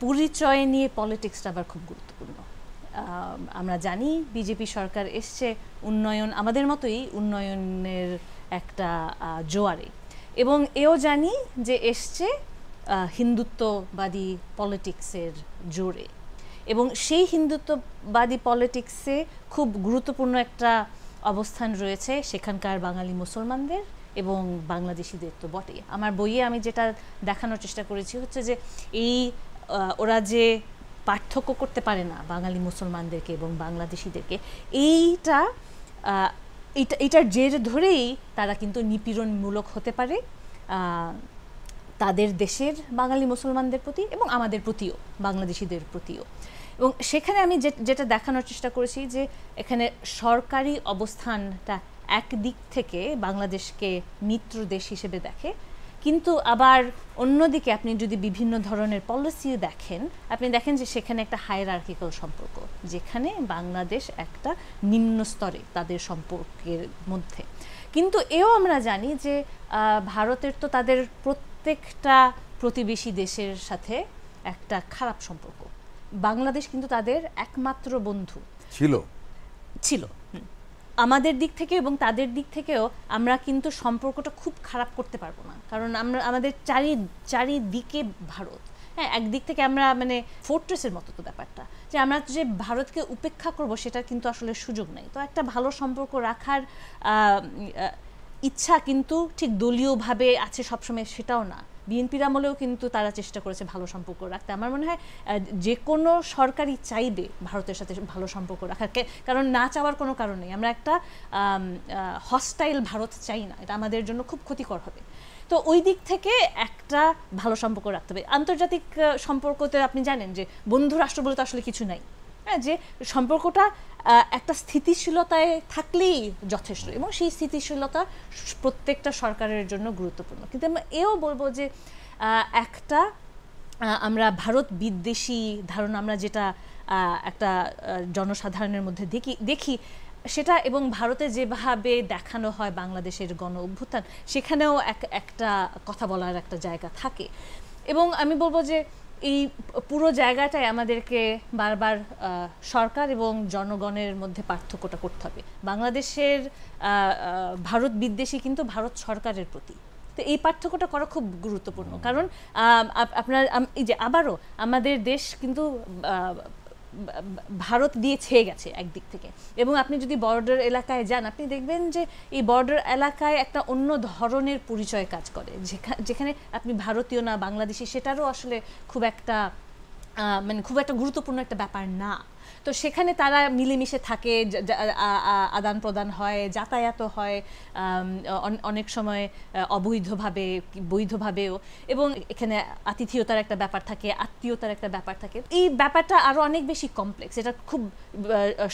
পরিচয় নিয়ে পলিটিক্সটা আবার খুব গুরুত্বপূর্ণ। আমরা জানি বিজেপি সরকার এসছে উন্নয়ন, আমাদের মতোই উন্নয়নের একটা জোয়ারে। এবং এও জানি যে এসছে হিন্দুত্ববাদী পলিটিক্সের জোরে। এবং সেই হিন্দুত্ববাদী পলিটিক্সে খুব গুরুত্বপূর্ণ একটা অবস্থান রয়েছে সেখানকার বাঙালি মুসলমানদের এবং বাংলাদেশিদের তো বটেই। আমার বইয়ে আমি যেটা দেখানোর চেষ্টা করেছি হচ্ছে যে এই ওরা যে পার্থক্য করতে পারে না বাঙালি মুসলমানদেরকে এবং বাংলাদেশিদেরকে, এইটা এটার জের ধরেই তারা কিন্তু নিপীড়নমূলক হতে পারে তাদের দেশের বাঙালি মুসলমানদের প্রতি এবং আমাদের প্রতিও, বাংলাদেশিদের প্রতিও। এবং সেখানে আমি যেটা দেখানোর চেষ্টা করেছি যে এখানে সরকারি অবস্থানটা একদিক থেকে বাংলাদেশকে মিত্র দেশ হিসেবে দেখে। কিন্তু আবার অন্যদিকে আপনি যদি বিভিন্ন ধরনের পলিসি দেখেন, আপনি দেখেন যে সেখানে একটা হায়ারার্কিক্যাল সম্পর্ক, যেখানে বাংলাদেশ একটা নিম্ন স্তরে তাদের সম্পর্কের মধ্যে। কিন্তু এও আমরা জানি যে ভারতের তো তাদের প্রত্যেকটা প্রতিবেশী দেশের সাথে একটা খারাপ সম্পর্ক। বাংলাদেশ কিন্তু তাদের একমাত্র বন্ধু। ছিল? ছিল। আমাদের দিক থেকে এবং তাদের দিক থেকেও আমরা কিন্তু সম্পর্কটা খুব খারাপ করতে পারব না। কারণ আমরা আমাদের চারি চারিদিকে ভারত। হ্যাঁ একদিক থেকে আমরা মানে ফোর্ট্রেসের মতো তো ব্যাপারটা। যে আমরা যে ভারতকে উপেক্ষা করব সেটা কিন্তু আসলে সুযোগ নেই। তো একটা ভালো সম্পর্ক রাখার ইচ্ছা কিন্তু ঠিক দলীয়ভাবে আছে সবসময় সেটাও না। বিএনপির আমলেও কিন্তু তারা চেষ্টা করেছে ভালো সম্পর্ক রাখতে। আমার মনে হয় যে কোনো সরকারই চাইবে ভারতের সাথে ভালো সম্পর্ক রাখার কারণ না চাওয়ার কোনো কারণ নেই। আমরা একটা হস্টাইল ভারত চাই না, এটা আমাদের জন্য খুব ক্ষতিকর হবে। তো ওই দিক থেকে একটা ভালো সম্পর্ক রাখতে হবে। আন্তর্জাতিক সম্পর্কতে আপনি জানেন যে বন্ধু রাষ্ট্র বলে তো আসলে কিছু নাই। হ্যাঁ যে সম্পর্কটা একটা স্থিতিশীলতায় থাকলেই যথেষ্ট এবং সেই স্থিতিশীলতা প্রত্যেকটা সরকারের জন্য গুরুত্বপূর্ণ। কিন্তু আমি এও বলব যে একটা আমরা ভারত বিদ্বেষী ধারণা, আমরা যেটা একটা জনসাধারণের মধ্যে দেখি দেখি, সেটা এবং ভারতে যেভাবে দেখানো হয় বাংলাদেশের গণ অভ্যুত্থান, সেখানেও এক, একটা কথা বলার একটা জায়গা থাকে। এবং আমি বলব যে এই পুরো জায়গাটাই আমাদেরকে বারবার সরকার এবং জনগণের মধ্যে পার্থক্যটা করতে হবে। বাংলাদেশের ভারত বিদ্বেষী কিন্তু ভারত সরকারের প্রতি। তো এই পার্থক্যটা করা খুব গুরুত্বপূর্ণ। কারণ আপনার এই যে আবারও আমাদের দেশ কিন্তু ভারত দিয়ে ছেয়ে গেছে একদিক থেকে। এবং আপনি যদি বর্ডার এলাকায় যান, আপনি দেখবেন যে এই বর্ডার এলাকায় একটা অন্য ধরনের পরিচয় কাজ করে। যেখা- যেখানে আপনি ভারতীয় না, বাংলাদেশি, সেটারও আসলে খুব একটা মানে খুব একটা গুরুত্বপূর্ণ একটা ব্যাপার না। তো সেখানে তারা মিলেমিশে থাকে আদান প্রদান হয় যাতায়াত হয় অনেক সময় অবৈধভাবে বৈধভাবেও। এবং এখানে আতিথেয়তার একটা ব্যাপার থাকে আত্মীয়তার একটা ব্যাপার থাকে। এই ব্যাপারটা আরও অনেক বেশি কমপ্লেক্স এটা খুব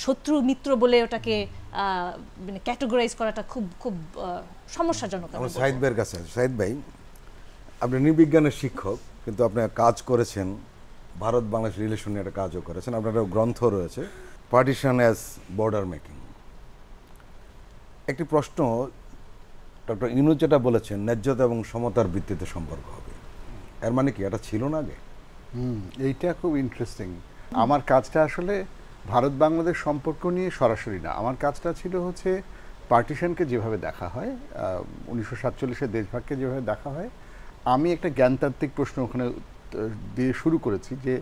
শত্রু মিত্র বলে ওটাকে মানে ক্যাটেগরাইজ করাটা খুব খুব সমস্যাজনক সাহিদ ভাইয়ের কাছে সাহিদ ভাই আপনি নৃবিজ্ঞানের শিক্ষক কিন্তু আপনি কাজ করেছেন ভারত বাংলাদেশ রিলেশন নিয়ে একটা কাজও করেছেন। আপনার গ্রন্থ রয়েছে পার্টিশন অ্যাজ বর্ডার মেকিং একটি প্রশ্ন ডক্টর ইনু যেটা বলেছেন, ন্যায্যতা এবং সমতার ভিত্তিতে সম্পর্ক হবে। এর মানে কি? এটা ছিল না আগে? হুম, এইটা খুব ইন্টারেস্টিং আমার কাজটা আসলে ভারত বাংলাদেশ সম্পর্ক নিয়ে সরাসরি না। আমার কাজটা ছিল হচ্ছে পার্টিশনকে যেভাবে দেখা হয় উনিশশো সাতচল্লিশের দেশভাগকে যেভাবে দেখা হয়। আমি একটা জ্ঞানতাত্ত্বিক প্রশ্ন ওখানে দিয়ে শুরু করেছি যে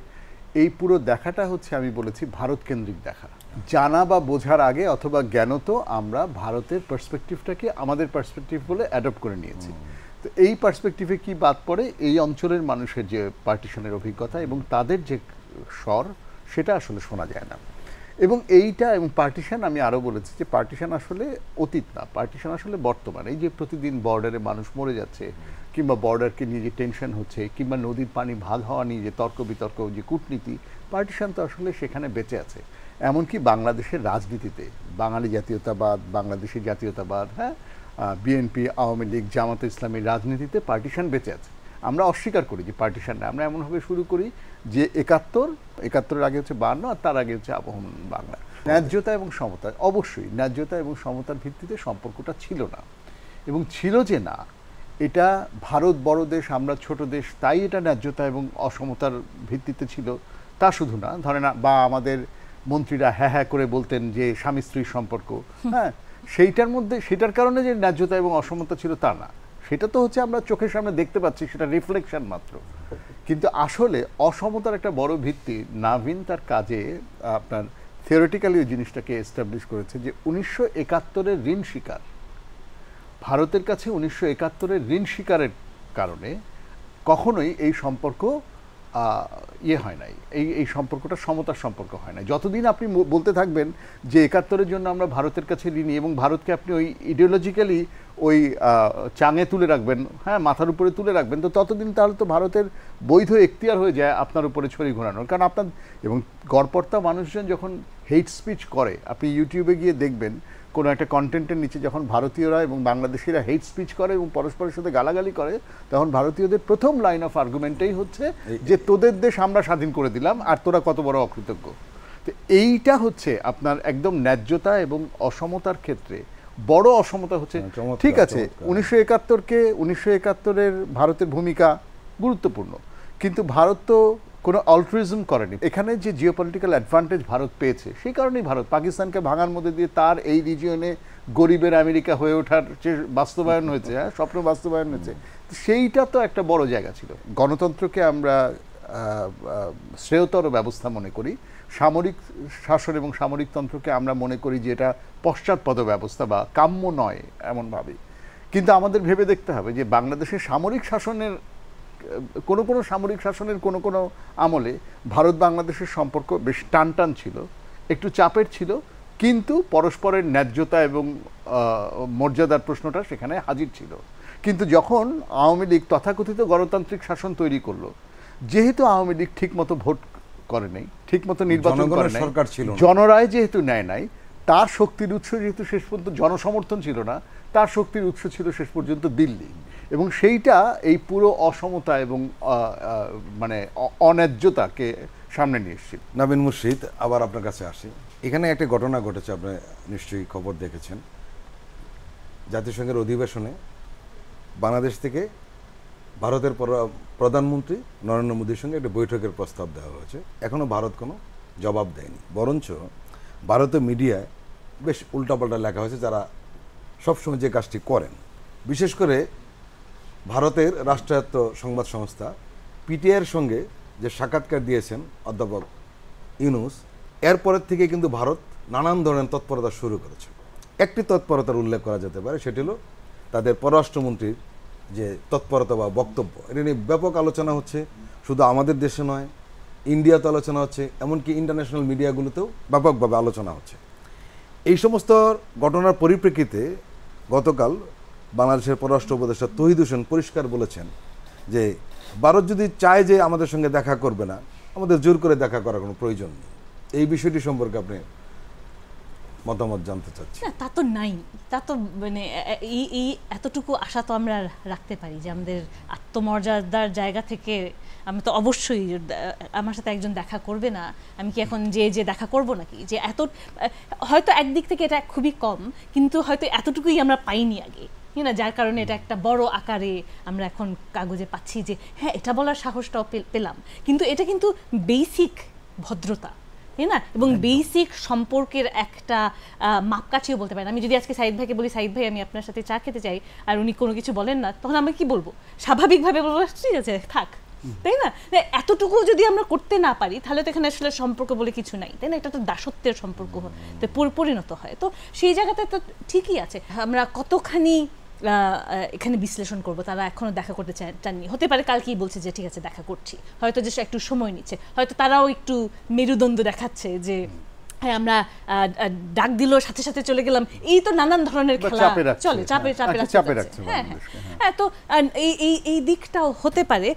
এই পুরো দেখাটা হচ্ছে আমি বলেছি ভারত কেন্দ্রিক দেখা। জানা বা বোঝার আগে অথবা জ্ঞানত আমরা ভারতের পার্সপেক্টিভটাকে আমাদের পার্সপেক্টিভ বলে অ্যাডপ্ট করে নিয়েছি। তো এই পার্সপেক্টিভে কি বাদ পড়ে? এই অঞ্চলের মানুষের যে পার্টিশনের অভিজ্ঞতা এবং তাদের যে স্বর, সেটা আসলে শোনা যায় না। এবং এইটা এবং পার্টিশন আমি আরও বলেছি যে পার্টিশন আসলে অতীত না পার্টিশন আসলে বর্তমান। এই যে প্রতিদিন বর্ডারে মানুষ মরে যাচ্ছে, কিংবা বর্ডারকে নিয়ে যে টেনশন হচ্ছে, কিংবা নদীর পানি ভাগ হওয়া নিয়ে যে তর্ক বিতর্ক যে কূটনীতি পার্টিশন তো আসলে সেখানে বেঁচে আছে। এমনকি বাংলাদেশের রাজনীতিতে, বাঙালি জাতীয়তাবাদ, বাংলাদেশি জাতীয়তাবাদ হ্যাঁ বিএনপি আওয়ামী লীগ, জামাত ইসলামী রাজনীতিতে পার্টিশন বেঁচে আছে। আমরা অস্বীকার করি যে পার্টিশন আমরা এমনভাবে শুরু করি যে একাত্তর, একাত্তরের আগে হচ্ছে বান্ন আর তার আগে হচ্ছে আবহমান বাংলা। ন্যায্যতা এবং সমতা, অবশ্যই ন্যায্যতা এবং সমতার ভিত্তিতে সম্পর্কটা ছিল না। এবং ছিল যে না, এটা ভারত বড় দেশ, আমরা ছোট দেশ, তাই এটা ন্যায্যতা এবং অসমতার ভিত্তিতে ছিল। তা শুধু না ধরে না বা আমাদের মন্ত্রীরা হ্যাঁ হ্যাঁ করে বলতেন যে স্বামী স্ত্রীর সম্পর্ক। হ্যাঁ সেইটার মধ্যে, সেটার কারণে যে ন্যায্যতা এবং অসমতা ছিল তা না। সেটা তো হচ্ছে আমরা চোখের সামনে দেখতে পাচ্ছি, সেটা রিফ্লেকশন মাত্র। কিন্তু আসলে অসমতার একটা বড় ভিত্তি নাভিন তার কাজে, আপনার থিওরিটিক্যালি ওই জিনিসটাকে এস্টাবলিশ করেছে যে উনিশশো একাত্তরের ঋণ শিকার। ভারতের কাছে উনিশশো একাত্তরের ঋণ শিকারের কারণে কখনোই এই সম্পর্ক ইয়ে হয় নাই। এই এই সম্পর্কটা সমতার সম্পর্ক হয় না যতদিন আপনি বলতে থাকবেন যে একাত্তরের জন্য আমরা ভারতের কাছে ঋণী এবং ভারতকে আপনি ওই ইডিওলজিক্যালি ওই চাঙে তুলে রাখবেন হ্যাঁ মাথার উপরে তুলে রাখবেন, তো ততদিন তাহলে তো ভারতের বৈধ এখতিয়ার হয়ে যায় আপনার উপরে ছড়ি ঘোরানোর। কারণ আপনার, এবং গড়পর্তা মানুষজন যখন হেট স্পিচ করে, আপনি ইউটিউবে গিয়ে দেখবেন কোনো একটা কন্টেন্টের নিচে যখন ভারতীয়রা এবং বাংলাদেশিরা হেট স্পিচ করে এবং পরস্পরের সাথে গালাগালি করে তখন ভারতীয়দের প্রথম লাইন অফ আর্গুমেন্টেই হচ্ছে যে তোদের দেশ আমরা স্বাধীন করে দিলাম আর তোরা কত বড় অকৃতজ্ঞ। তো এইটা হচ্ছে আপনার একদম ন্যায্যতা এবং অসমতার ক্ষেত্রে। বড় অসমতা হচ্ছে হ্যাঁ, ঠিক আছে উনিশশো একাত্তরকে উনিশশো একাত্তরের ভারতের ভূমিকা গুরুত্বপূর্ণ। কিন্তু ভারত তো কোনো অল্ট্রিজম করেনি। এখানে যে জিওপলিটিক্যাল অ্যাডভান্টেজ ভারত পেয়েছে, সেই কারণেই ভারত। পাকিস্তানকে ভাঙার মধ্যে দিয়ে তার এই রিজিয়নে গরিবের আমেরিকা হয়ে ওঠার যে বাস্তবায়ন হয়েছে হ্যাঁ স্বপ্ন বাস্তবায়ন হয়েছে, সেইটা তো একটা বড় জায়গা ছিল। গণতন্ত্রকে আমরা শ্রেয়তর ব্যবস্থা মনে করি। সামরিক শাসন এবং সামরিকতন্ত্রকে আমরা মনে করি যে এটা পশ্চাৎপদ ব্যবস্থা বা কাম্য নয় এমনভাবে। কিন্তু আমাদের ভেবে দেখতে হবে যে বাংলাদেশের সামরিক শাসনের কোনো কোনো সামরিক শাসনের কোনো কোনো আমলে ভারত বাংলাদেশের সম্পর্ক বেশ টান টান ছিল একটু চাপের ছিল কিন্তু পরস্পরের ন্যায্যতা এবং মর্যাদার প্রশ্নটা সেখানে হাজির ছিল। কিন্তু যখন আওয়ামী লীগ তথাকথিত গণতান্ত্রিক শাসন তৈরি করল যেহেতু আওয়ামী লীগ ঠিকমতো ভোট করে নাই ঠিকমতো নির্বাচন করে নাই সরকার ছিল জনরায় যেহেতু নেয় নাই তার শক্তির উৎস যেহেতু শেষ পর্যন্ত জনসমর্থন ছিল না তার শক্তির উৎস ছিল শেষ পর্যন্ত দিল্লি। এবং সেইটা এই পুরো অসমতা এবং মানে অন্যায্যতাকে সামনে নিয়ে এসেছিল নাবিন মুর্শিদ, আবার আপনার কাছে আসি। এখানে একটা ঘটনা ঘটেছে, আপনি নিশ্চয়ই খবর দেখেছেন। জাতিসংঘের অধিবেশনে বাংলাদেশ থেকে ভারতের প্রধানমন্ত্রী নরেন্দ্র মোদীর সঙ্গে একটা বৈঠকের প্রস্তাব দেওয়া হয়েছে। এখনও ভারত কোনো জবাব দেয়নি। বরঞ্চ ভারতীয় মিডিয়ায় বেশ উল্টাপাল্টা লেখা হয়েছে, যারা সবসময় যে কাজটি করেন। বিশেষ করে ভারতের রাষ্ট্রায়ত্ত সংবাদ সংস্থা পিটিআইয়ের সঙ্গে যে সাক্ষাৎকার দিয়েছেন অধ্যাপক ইউনুস এরপরের থেকে কিন্তু ভারত নানান ধরনের তৎপরতা শুরু করেছে। একটি তৎপরতার উল্লেখ করা যেতে পারে, সেটি হলো তাদের পররাষ্ট্রমন্ত্রীর যে তৎপরতা বা বক্তব্য, এটা নিয়ে ব্যাপক আলোচনা হচ্ছে। শুধু আমাদের দেশে নয় ইন্ডিয়াতে আলোচনা হচ্ছে, এমনকি ইন্টারন্যাশনাল মিডিয়াগুলোতেও ব্যাপকভাবে আলোচনা হচ্ছে। এই সমস্ত ঘটনার পরিপ্রেক্ষিতে গতকাল বাংলাদেশের পররাষ্ট্র উপদেষ্টা তহিদ হোসেন পরিষ্কার বলেছেন যে, ভারত যদি চায় যে আমাদের সঙ্গে দেখা করবে না, আমাদের জোর করে দেখা করার কোনো প্রয়োজন নেই। এই বিষয়টি সম্পর্কে আপনি মতামত জানতে চাচ্ছি না, তা তো নাই। তা তো মানে এই এতটুকু আশা তো আমরা রাখতে পারি যে আমাদের আত্মমর্যাদার জায়গা থেকে আমি তো অবশ্যই, আমার সাথে একজন দেখা করবে না। আমি কি এখন যে যে দেখা করব নাকি? যে এত হয়তো একদিক থেকে এটা খুবই কম, কিন্তু হয়তো এতটুকুই আমরা পাইনি আগে। না যার কারণে এটা একটা বড় আকারে আমরা এখন কাগজে পাচ্ছি যে হ্যাঁ এটা বলার সাহসটাও পেলাম। কিন্তু এটা কিন্তু বেসিক ভদ্রতা তাই না? এবং বেসিক সম্পর্কের একটা মাপকাঠিও বলতে পারেন। আমি যদি আজকে সাইদ ভাইকে বলি সাইদ ভাই আমি আপনার সাথে চা খেতে চাই আর উনি কোনো কিছু বলেন না তখন আমি কি বলব? স্বাভাবিকভাবে বলব ঠিক আছে থাক। তাই না? এতটুকু যদি আমরা করতে না পারি তাহলে তো এখানে আসলে সম্পর্ক বলে কিছু নাই তাই না? এটা তো দাসত্বের সম্পর্ক পরিণত হয়। তো সেই জায়গাতে তো ঠিকই আছে। আমরা কতখানি এখানে বিশ্লেষণ করব, তারা এখনও দেখা করতে চাননি। হতে পারে কালকেই বলছে যে, ঠিক আছে, দেখা করছি। হয়তো যে একটু সময় নিচ্ছে। হয়তো তারাও একটু মেরুদণ্ড দেখাচ্ছে যে হ্যাঁ আমরা ডাক দিল সাথে সাথে চলে গেলাম। এই তো নানান ধরনের খেলা। চলে চাপে হ্যাঁ। চাপে চাপে রাখছে হ্যাঁ হ্যাঁ। হ্যাঁ। তো এই এই দিকটাও হতে পারে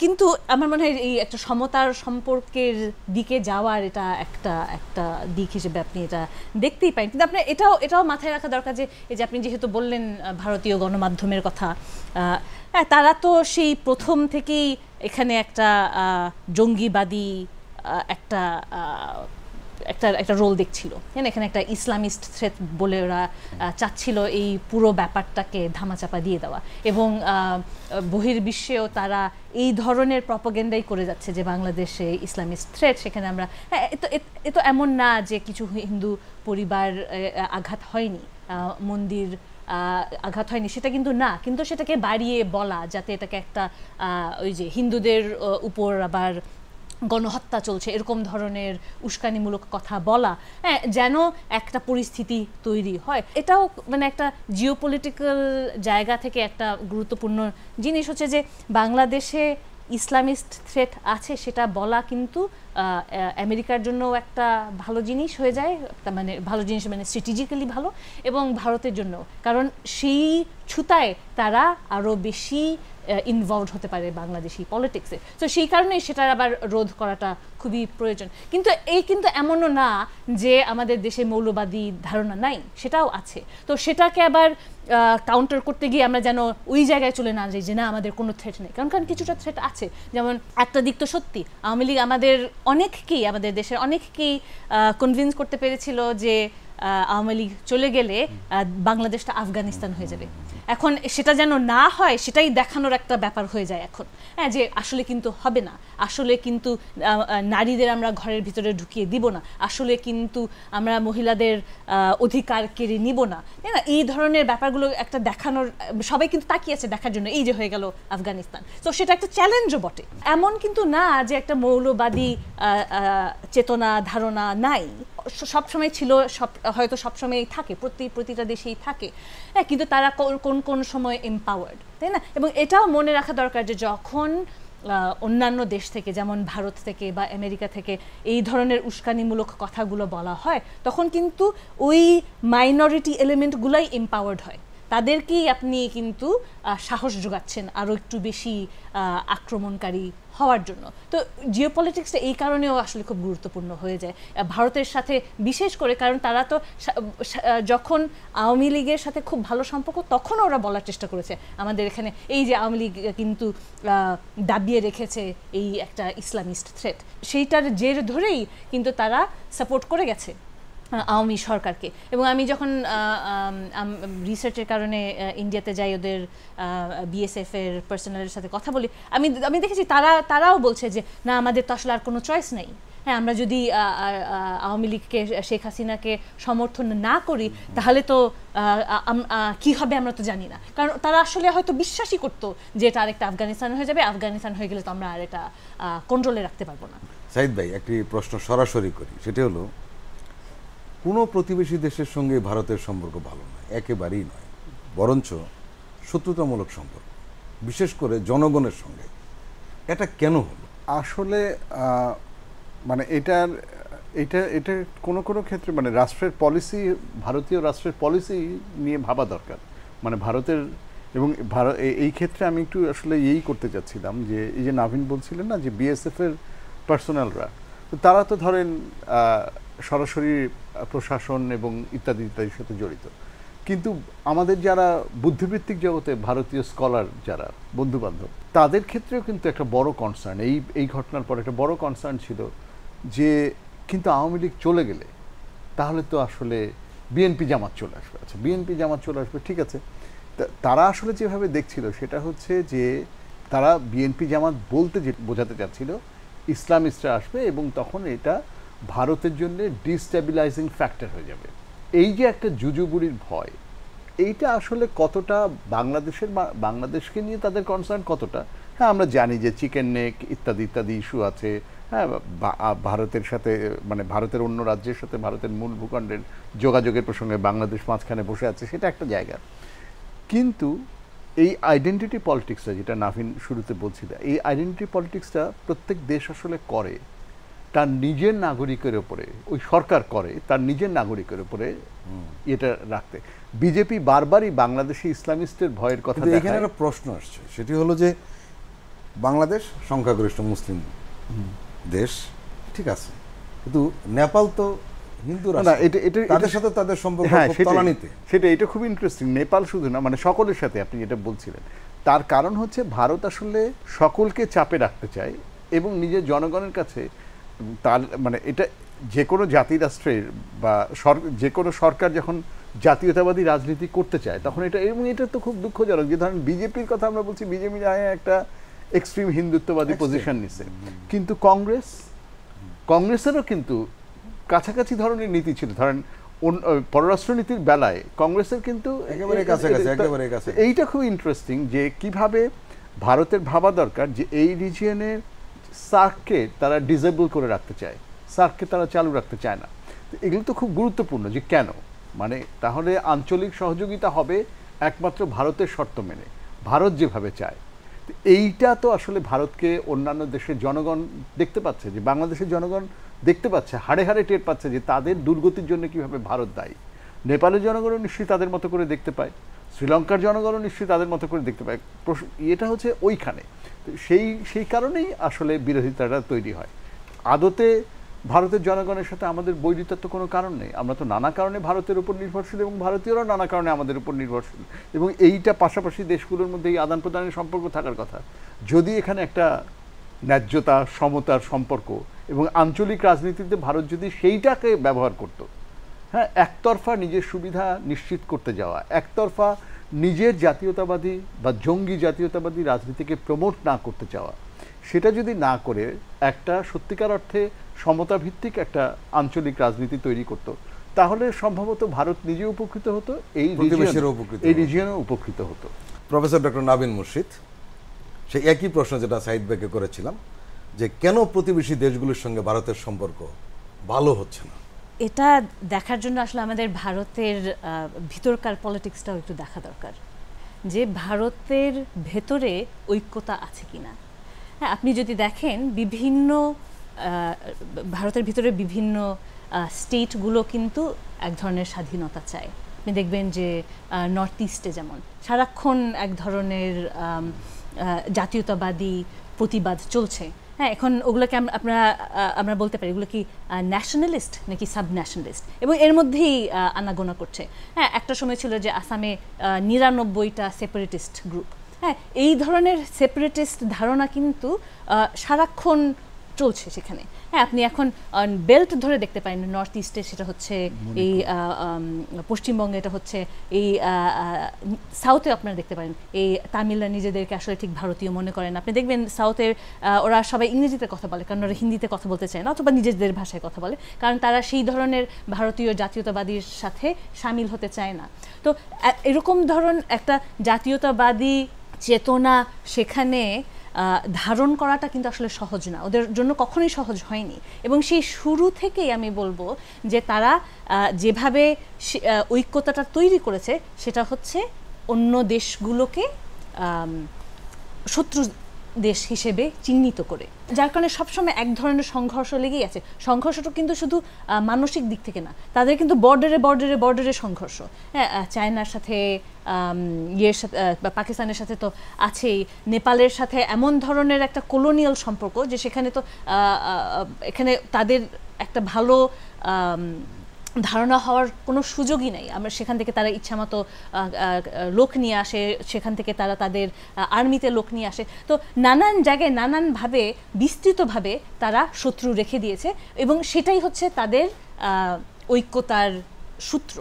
কিন্তু আমার মনে হয় এই একটা সমতার সম্পর্কের দিকে যাওয়ার এটা একটা একটা দিক হিসেবে আপনি এটা দেখতেই পারেন। কিন্তু আপনার এটাও এটাও মাথায় রাখা দরকার যে এই যে আপনি যেহেতু বললেন ভারতীয় গণমাধ্যমের কথা আহ, হ্যাঁ তারা তো সেই প্রথম থেকেই এখানে একটা আহ, জঙ্গিবাদী একটা আহ, একটা একটা রোল দেখছিল। হ্যাঁ এখানে একটা ইসলামিস্ট থ্রেট বলে ওরা চাচ্ছিল এই পুরো ব্যাপারটাকে ধামাচাপা দিয়ে দেওয়া। এবং বহির্বিশ্বেও তারা এই ধরনের প্রপোগেন্ডাই করে যাচ্ছে যে বাংলাদেশে ইসলামিস্ট থ্রেট সেখানে আমরা হ্যাঁ এ তো এমন না যে কিছু হিন্দু পরিবার আঘাত হয়নি। মন্দির আঘাত হয়নি, সেটা কিন্তু না। কিন্তু সেটাকে বাড়িয়ে বলা, যাতে এটাকে একটা ওই যে হিন্দুদের উপর আবার গণহত্যা চলছে, এরকম ধরনের উস্কানিমূলক কথা বলা হ্যাঁ যেন একটা পরিস্থিতি তৈরি হয়। এটাও মানে একটা জিওপলিটিক্যাল জায়গা থেকে একটা গুরুত্বপূর্ণ জিনিস হচ্ছে যে, বাংলাদেশে ইসলামিস্ট থ্রেট আছে সেটা বলা কিন্তু আমেরিকার জন্য একটা ভালো জিনিস হয়ে যায় মানে ভালো জিনিস মানে স্ট্র্যাটেজিক্যালি ভালো, এবং ভারতের জন্য কারণ সেই ছুতায় তারা আরও বেশি ইনভলভ হতে পারে বাংলাদেশি পলিটিক্সে তো সেই কারণেই সেটার আবার রোধ করাটা খুবই প্রয়োজন। কিন্তু এই কিন্তু এমনও না যে আমাদের দেশে মৌলবাদী ধারণা নাই, সেটাও আছে। তো সেটাকে আবার কাউন্টার করতে গিয়ে আমরা যেন ওই জায়গায় চলে না যাই যে না, আমাদের কোনো থ্রেট নেই। কারণ কারণ কিছুটা থ্রেট আছে। যেমন একটা দিক তো সত্যি, আওয়ামী লীগ আমাদের অনেককেই আমাদের দেশের অনেককেই কনভিন্স করতে পেরেছিল যে আওয়ামী লীগ চলে গেলে বাংলাদেশটা আফগানিস্তান হয়ে যাবে। এখন সেটা যেন না হয়, সেটাই দেখানোর একটা ব্যাপার হয়ে যায় এখন। হ্যাঁ যে আসলে কিন্তু হবে না। আসলে কিন্তু নারীদের আমরা ঘরের ভিতরে ঢুকিয়ে দিব না। আসলে কিন্তু আমরা মহিলাদের অধিকার কেড়ে নিব না। না? এই ধরনের ব্যাপারগুলো একটা দেখানোর, সবাই কিন্তু তাকিয়ে আছে দেখার জন্য। এই যে হয়ে গেল আফগানিস্তান। তো সেটা একটা চ্যালেঞ্জও বটে। এমন কিন্তু না যে একটা মৌলবাদী চেতনা, ধারণা নাই। সব সময় ছিল, সব, হয়তো সব সময়ই থাকে, প্রতি, প্রতিটা দেশেই থাকে। হ্যাঁ কিন্তু তারা কোন কোন সময় এম্পাওয়ার্ড তাই না? এবং এটাও মনে রাখা দরকার যে যখন অন্যান্য দেশ থেকে, যেমন ভারত থেকে বা আমেরিকা থেকে এই ধরনের উস্কানিমূলক কথাগুলো বলা হয়, তখন কিন্তু ওই মাইনরিটি এলিমেন্টগুলোই এম্পাওয়ার্ড হয়। তাদেরকেই আপনি কিন্তু সাহস যোগাচ্ছেন আরও একটু বেশি আক্রমণকারী হওয়ার জন্য। তো জিও পলিটিক্সটা এই কারণেও আসলে খুব গুরুত্বপূর্ণ হয়ে যায়। ভারতের সাথে বিশেষ করে কারণ তারা তো যখন আওয়ামী লীগের সাথে খুব ভালো সম্পর্ক, তখন ওরা বলার চেষ্টা করেছে। আমাদের এখানে এই যে আওয়ামী লীগ কিন্তু দাবিয়ে রেখেছে এই একটা ইসলামিস্ট থ্রেট সেইটার জের ধরেই কিন্তু তারা সাপোর্ট করে গেছে। আওয়ামী সরকারকে। এবং আমি যখন রিসার্চের কারণে ইন্ডিয়াতে যাই, ওদের বিএসএফ এর পার্সোনালের সাথে কথা বলি, আমি আমি দেখেছি তারা, তারাও বলছে যে, না, আমাদের তো আসলে আর কোনো চয়েস নেই। হ্যাঁ আমরা যদি আওয়ামী লীগকে, শেখ হাসিনাকে সমর্থন না করি, তাহলে তো কি হবে আমরা তো জানি না। কারণ তারা আসলে হয়তো বিশ্বাসই করতো যে, এটা আরেকটা আফগানিস্তান হয়ে যাবে, আফগানিস্তান হয়ে গেলে তো আমরা আর এটা কন্ট্রোলে রাখতে পারব না। সাইদ ভাই, একটি প্রশ্ন সরাসরি করি। সেটি হলো কোনো প্রতিবেশী দেশের সঙ্গে ভারতের সম্পর্ক ভালো নয়, একেবারেই নয়। বরঞ্চ শত্রুতামূলক সম্পর্ক, বিশেষ করে জনগণের সঙ্গে। এটা কেন হলো? আসলে মানে এটার, এটা এটা কোনো কোনো ক্ষেত্রে মানে রাষ্ট্রের পলিসি ভারতীয় রাষ্ট্রের পলিসি নিয়ে ভাবা দরকার। মানে ভারতের, এবং ভারত এই ক্ষেত্রে আমি একটু আসলে এই করতে চাচ্ছিলাম যে, এই যে নাভিন বলছিলেন না যে বিএসএফ এর পার্সোনালরা তো তারা তো ধরেন সরাসরি প্রশাসন এবং ইত্যাদি ইত্যাদির সাথে জড়িত। কিন্তু আমাদের যারা বুদ্ধিবৃত্তিক জগতে ভারতীয় স্কলার যারা বন্ধু বান্ধব তাদের ক্ষেত্রেও কিন্তু একটা বড় কনসার্ন এই এই ঘটনার পর একটা বড় কনসার্ন ছিল যে কিন্তু আওয়ামী লীগ চলে গেলে তাহলে তো আসলে বিএনপি জামাত চলে আসবে। আচ্ছা বিএনপি জামাত চলে আসবে, ঠিক আছে। তারা আসলে যেভাবে দেখছিল সেটা হচ্ছে যে তারা বিএনপি জামাত বলতে যে, বোঝাতে চাচ্ছিল, ইসলামিস্টরা আসবে এবং তখন এটা ভারতের জন্য ডিস্টেবিলাইজিং ফ্যাক্টর হয়ে যাবে। এই যে একটা জুজুবুরির ভয়, এইটা আসলে কতটা বাংলাদেশের বাংলাদেশকে নিয়ে তাদের কনসার্ন কতটা? হ্যাঁ আমরা জানি যে চিকেন নেক ইত্যাদি ইত্যাদি ইস্যু আছে। হ্যাঁ ভারতের সাথে মানে ভারতের অন্য রাজ্যের সাথে ভারতের মূল ভূখণ্ডের যোগাযোগের প্রসঙ্গে বাংলাদেশ মাঝখানে বসে আছে, সেটা একটা জায়গা। কিন্তু এই আইডেন্টিটি পলিটিক্সটা যেটা নাভিন শুরুতে বলছিল, এই আইডেন্টিটি পলিটিক্সটা প্রত্যেক দেশ আসলে করে। তার নিজের নাগরিকের উপরে ওই সরকার করে তার নিজের নাগরিকের উপরে এটা রাখতে। বিজেপি বারবারই বাংলাদেশি ইসলামিস্টের ভয়ের কথা এখানে একটা প্রশ্ন আসছে সেটি হলো যে বাংলাদেশ সংখ্যাগরিষ্ঠ মুসলিম দেশ ঠিক আছে কিন্তু নেপাল তো হিন্দু না, এটা- এটা- তাদের সাথে তাদের সম্পর্ক হ্যাঁ। তলানিতে। সেটা এটা খুব ইন্টারেস্টিং নেপাল শুধু না মানে সকলের সাথে আপনি যেটা বলছিলেন। তার কারণ হচ্ছে ভারত আসলে সকলকে চাপে রাখতে চায় এবং নিজের জনগণের কাছে তার মানে এটা যে কোনো জাতি রাষ্ট্রের বা যে কোনো সরকার যখন জাতীয়তাবাদী রাজনীতি করতে চায় তখন এটা এবং এটা তো খুব দুঃখজনক যে ধরেন বিজেপির কথা আমরা বলছি বিজেপি একটা এক্সট্রিম হিন্দুত্ববাদী পজিশন নিচ্ছে কিন্তু কংগ্রেস কংগ্রেসেরও কিন্তু কাছাকাছি ধরনের নীতি ছিল। ধরেন পররাষ্ট্রনীতির বেলায় কংগ্রেসের কিন্তু একেবারে কাছাকাছি, একেবারে কাছাকাছি। এইটা খুব ইন্টারেস্টিং যে কীভাবে ভারতের ভাবা দরকার যে এই রিজিয়নের সার্ককে তারা ডিসেবল করে রাখতে চায়। সার্ককে তারা চালু রাখতে চায় না। এগুলো তো খুব গুরুত্বপূর্ণ যে কেন? মানে তাহলে আঞ্চলিক সহযোগিতা হবে একমাত্র ভারতের শর্ত মেনে। ভারত যেভাবে চায়। এইটা তো আসলে ভারতকে অন্যান্য দেশের জনগণ দেখতে পাচ্ছে যে, বাংলাদেশের জনগণ দেখতে পাচ্ছে, হাড়ে হাড়ে টের পাচ্ছে যে তাদের দুর্গতির জন্য কীভাবে ভারত দায়ী। নেপালের জনগণও নিশ্চয়ই তাদের মতো করে দেখতে পায়। শ্রীলঙ্কার জনগণও নিশ্চয়ই তাদের মতো করে দেখতে পায়। এটা হচ্ছে ওইখানে। সেই সেই কারণেই আসলে বিরোধিতাটা তৈরি হয়। আদতে ভারতের জনগণের সাথে আমাদের বৈরিতার তো কোনো কারণ নেই। আমরা তো নানা কারণে ভারতের উপর নির্ভরশীল এবং ভারতীয়রাও নানা কারণে আমাদের উপর নির্ভরশীল। এবং এইটা পাশাপাশি দেশগুলোর মধ্যে এই আদান প্রদানের সম্পর্ক থাকার কথা। যদি এখানে একটা ন্যায্যতা, সমতার সম্পর্ক এবং আঞ্চলিক রাজনীতিতে ভারত যদি সেইটাকে ব্যবহার করত হ্যাঁ একতরফা নিজের সুবিধা নিশ্চিত করতে যাওয়া, একতরফা নিজের জাতীয়তাবাদী বা জঙ্গি জাতীয়তাবাদী রাজনীতিকে প্রমোট না করতে চাওয়া সেটা যদি না করে একটা সত্যিকার অর্থে সমতা ভিত্তিক একটা আঞ্চলিক রাজনীতি তৈরি করত তাহলে সম্ভবত ভারত নিজে উপকৃত হতো এই এই হতো। রিজিয়নও উপকৃত হতো প্রফেসর ডক্টর নাবিন মুর্শিদ সেই একই প্রশ্ন যেটা সাইদ ভাইকে করেছিলাম যে কেন প্রতিবেশী দেশগুলোর সঙ্গে ভারতের সম্পর্ক ভালো হচ্ছে না এটা দেখার জন্য আসলে আমাদের ভারতের ভিতরকার পলিটিক্সটাও একটু দেখা দরকার। যে ভারতের ভেতরে ঐক্যতা আছে কিনা। হ্যাঁ আপনি যদি দেখেন বিভিন্ন ভারতের ভিতরে বিভিন্ন স্টেটগুলো কিন্তু এক ধরনের স্বাধীনতা চায়। আপনি দেখবেন যে নর্থ ইস্টে যেমন সারাক্ষণ এক ধরনের জাতীয়তাবাদী প্রতিবাদ চলছে। হ্যাঁ এখন ওগুলোকে আমরা আমরা বলতে পারি, এগুলো কি ন্যাশনালিস্ট নাকি সাব ন্যাশনালিস্ট এবং এর মধ্যেই আনাগোনা করছে। হ্যাঁ একটা সময় ছিল যে আসামে নিরানব্বইটা সেপারেটিস্ট গ্রুপ হ্যাঁ এই ধরনের সেপারেটিস্ট ধারণা কিন্তু সারাক্ষণ চলছে সেখানে। হ্যাঁ আপনি এখন বেল্ট ধরে দেখতে পারেন নর্থ ইস্টে সেটা হচ্ছে এই পশ্চিমবঙ্গে এটা হচ্ছে এই সাউথে আপনারা দেখতে পারেন। এই তামিলরা নিজেদেরকে আসলে ঠিক ভারতীয় মনে করেন। আপনি দেখবেন সাউথের ওরা সবাই ইংরেজিতে কথা বলে কারণ ওরা হিন্দিতে কথা বলতে চায় না অথবা নিজেদের ভাষায় কথা বলে কারণ তারা সেই ধরনের ভারতীয় জাতীয়তাবাদীর সাথে সামিল হতে চায় না। তো এরকম ধরন একটা জাতীয়তাবাদী চেতনা সেখানে ধারণ করাটা কিন্তু আসলে সহজ না। ওদের জন্য কখনোই সহজ হয়নি। এবং সেই শুরু থেকেই আমি বলব যে তারা যেভাবে ঐক্যতাটা তৈরি করেছে, সেটা হচ্ছে অন্য দেশগুলোকে শত্রু দেশ হিসেবে চিহ্নিত করে। যার কারণে সবসময় এক ধরনের সংঘর্ষ লেগেই আছে। সংঘর্ষটা কিন্তু শুধু মানসিক দিক থেকে না। তাদের কিন্তু বর্ডারে বর্ডারে বর্ডারে সংঘর্ষ। হ্যাঁ চায়নার সাথে ইয়ের সাথে পাকিস্তানের সাথে তো আছেই। নেপালের সাথে এমন ধরনের একটা কলোনিয়াল সম্পর্ক যে সেখানে তো এখানে তাদের একটা ভালো ধারণা হওয়ার কোনো সুযোগই নাই। আমরা সেখান থেকে তারা ইচ্ছামতো লোক নিয়ে আসে, সেখান থেকে তারা তাদের আর্মিতে লোক নিয়ে আসে। তো নানান জায়গায় নানানভাবে, বিস্তৃতভাবে তারা শত্রু রেখে দিয়েছে এবং সেটাই হচ্ছে তাদের ঐক্যতার সূত্র।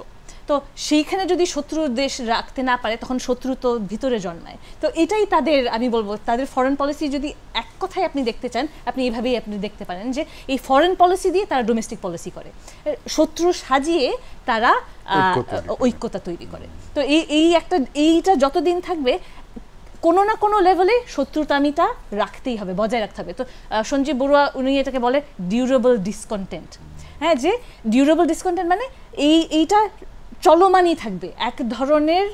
তো সেইখানে যদি শত্রু দেশ রাখতে না পারে তখন শত্রু তো ভিতরে জন্মায়। তো এটাই তাদের আমি বলব তাদের ফরেন পলিসি যদি এক কথায় আপনি দেখতে চান আপনি এইভাবেই আপনি দেখতে পারেন যে এই ফরেন পলিসি দিয়ে তারা ডোমেস্টিক পলিসি করে। শত্রু সাজিয়ে তারা। ঐক্যতা তৈরি করে। তো এই এই একটা এইটা যতদিন থাকবে কোনো না কোনো লেভেলে শত্রুতামিটা রাখতেই হবে বজায় রাখতে হবে। তো সঞ্জীব বড়ুয়া উনি এটাকে বলে ডিউরেবল ডিসকন্টেন্ট হ্যাঁ যে ডিউরেবল ডিসকন্টেন্ট মানে এই এইটা চলমানই থাকবে। এক ধরনের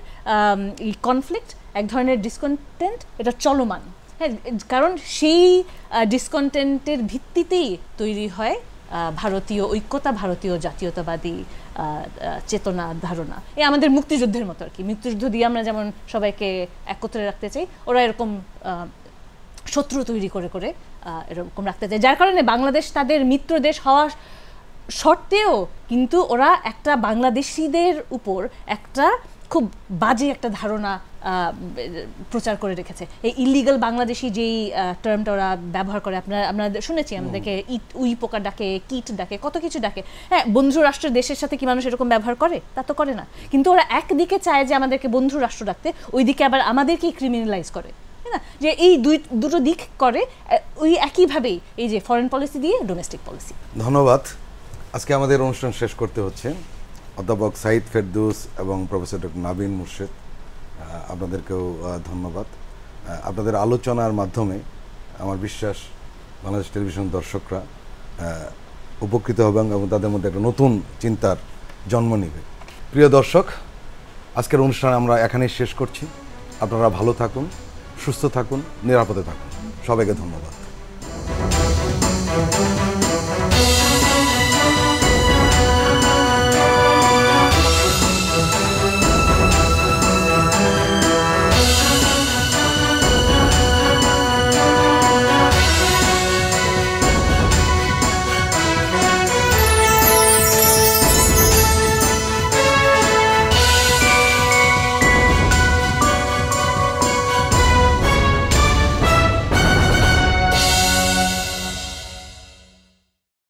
কনফ্লিক্ট এক ধরনের ডিসকন্টেন্ট এটা চলমান। হ্যাঁ কারণ সেই ডিসকন্টেন্টের ভিত্তিতেই তৈরি হয় ভারতীয় ঐক্যতা, ভারতীয় জাতীয়তাবাদী চেতনা, ধারণা। এই আমাদের মুক্তিযুদ্ধের মতো আর কি। মুক্তিযুদ্ধ দিয়ে আমরা যেমন সবাইকে একত্রে রাখতে চাই, ওরা এরকম শত্রু তৈরি করে করে এরকম রাখতে চায়। যার কারণে বাংলাদেশ তাদের মিত্র দেশ হওয়া সত্ত্বেও কিন্তু ওরা একটা বাংলাদেশিদের উপর একটা খুব বাজে একটা ধারণা প্রচার করে রেখেছে। এই ইলিগাল বাংলাদেশি যেই টার্মটা ওরা ব্যবহার করে আপনার আমরা শুনেছি আমাদেরকে ইট উই পোকা ডাকে কিট ডাকে কত কিছু ডাকে। হ্যাঁ বন্ধু রাষ্ট্র দেশের সাথে কি মানুষ এরকম ব্যবহার করে? তা তো করে না। কিন্তু ওরা একদিকে চায় যে আমাদেরকে বন্ধু রাষ্ট্র ডাকতে ওইদিকে আবার আমাদেরকেই ক্রিমিনালাইজ করে। তাই না? যে এই দুই দুটো দিক করে ওই একইভাবেই এই যে ফরেন পলিসি দিয়ে ডোমেস্টিক পলিসি ধন্যবাদ। আজকে আমাদের অনুষ্ঠান শেষ করতে হচ্ছে। অধ্যাপক সাইদ ফেরদুস এবং প্রফেসর ডক্টর নাবিন মুর্শেদ আপনাদেরকেও ধন্যবাদ। আপনাদের আলোচনার মাধ্যমে আমার বিশ্বাস বাংলাদেশ টেলিভিশন দর্শকরা উপকৃত হবেন এবং তাদের মধ্যে একটা নতুন চিন্তার জন্ম নেবে। প্রিয় দর্শক, আজকের অনুষ্ঠান আমরা এখানেই শেষ করছি। আপনারা ভালো থাকুন, সুস্থ থাকুন, নিরাপদে থাকুন। সবাইকে ধন্যবাদ।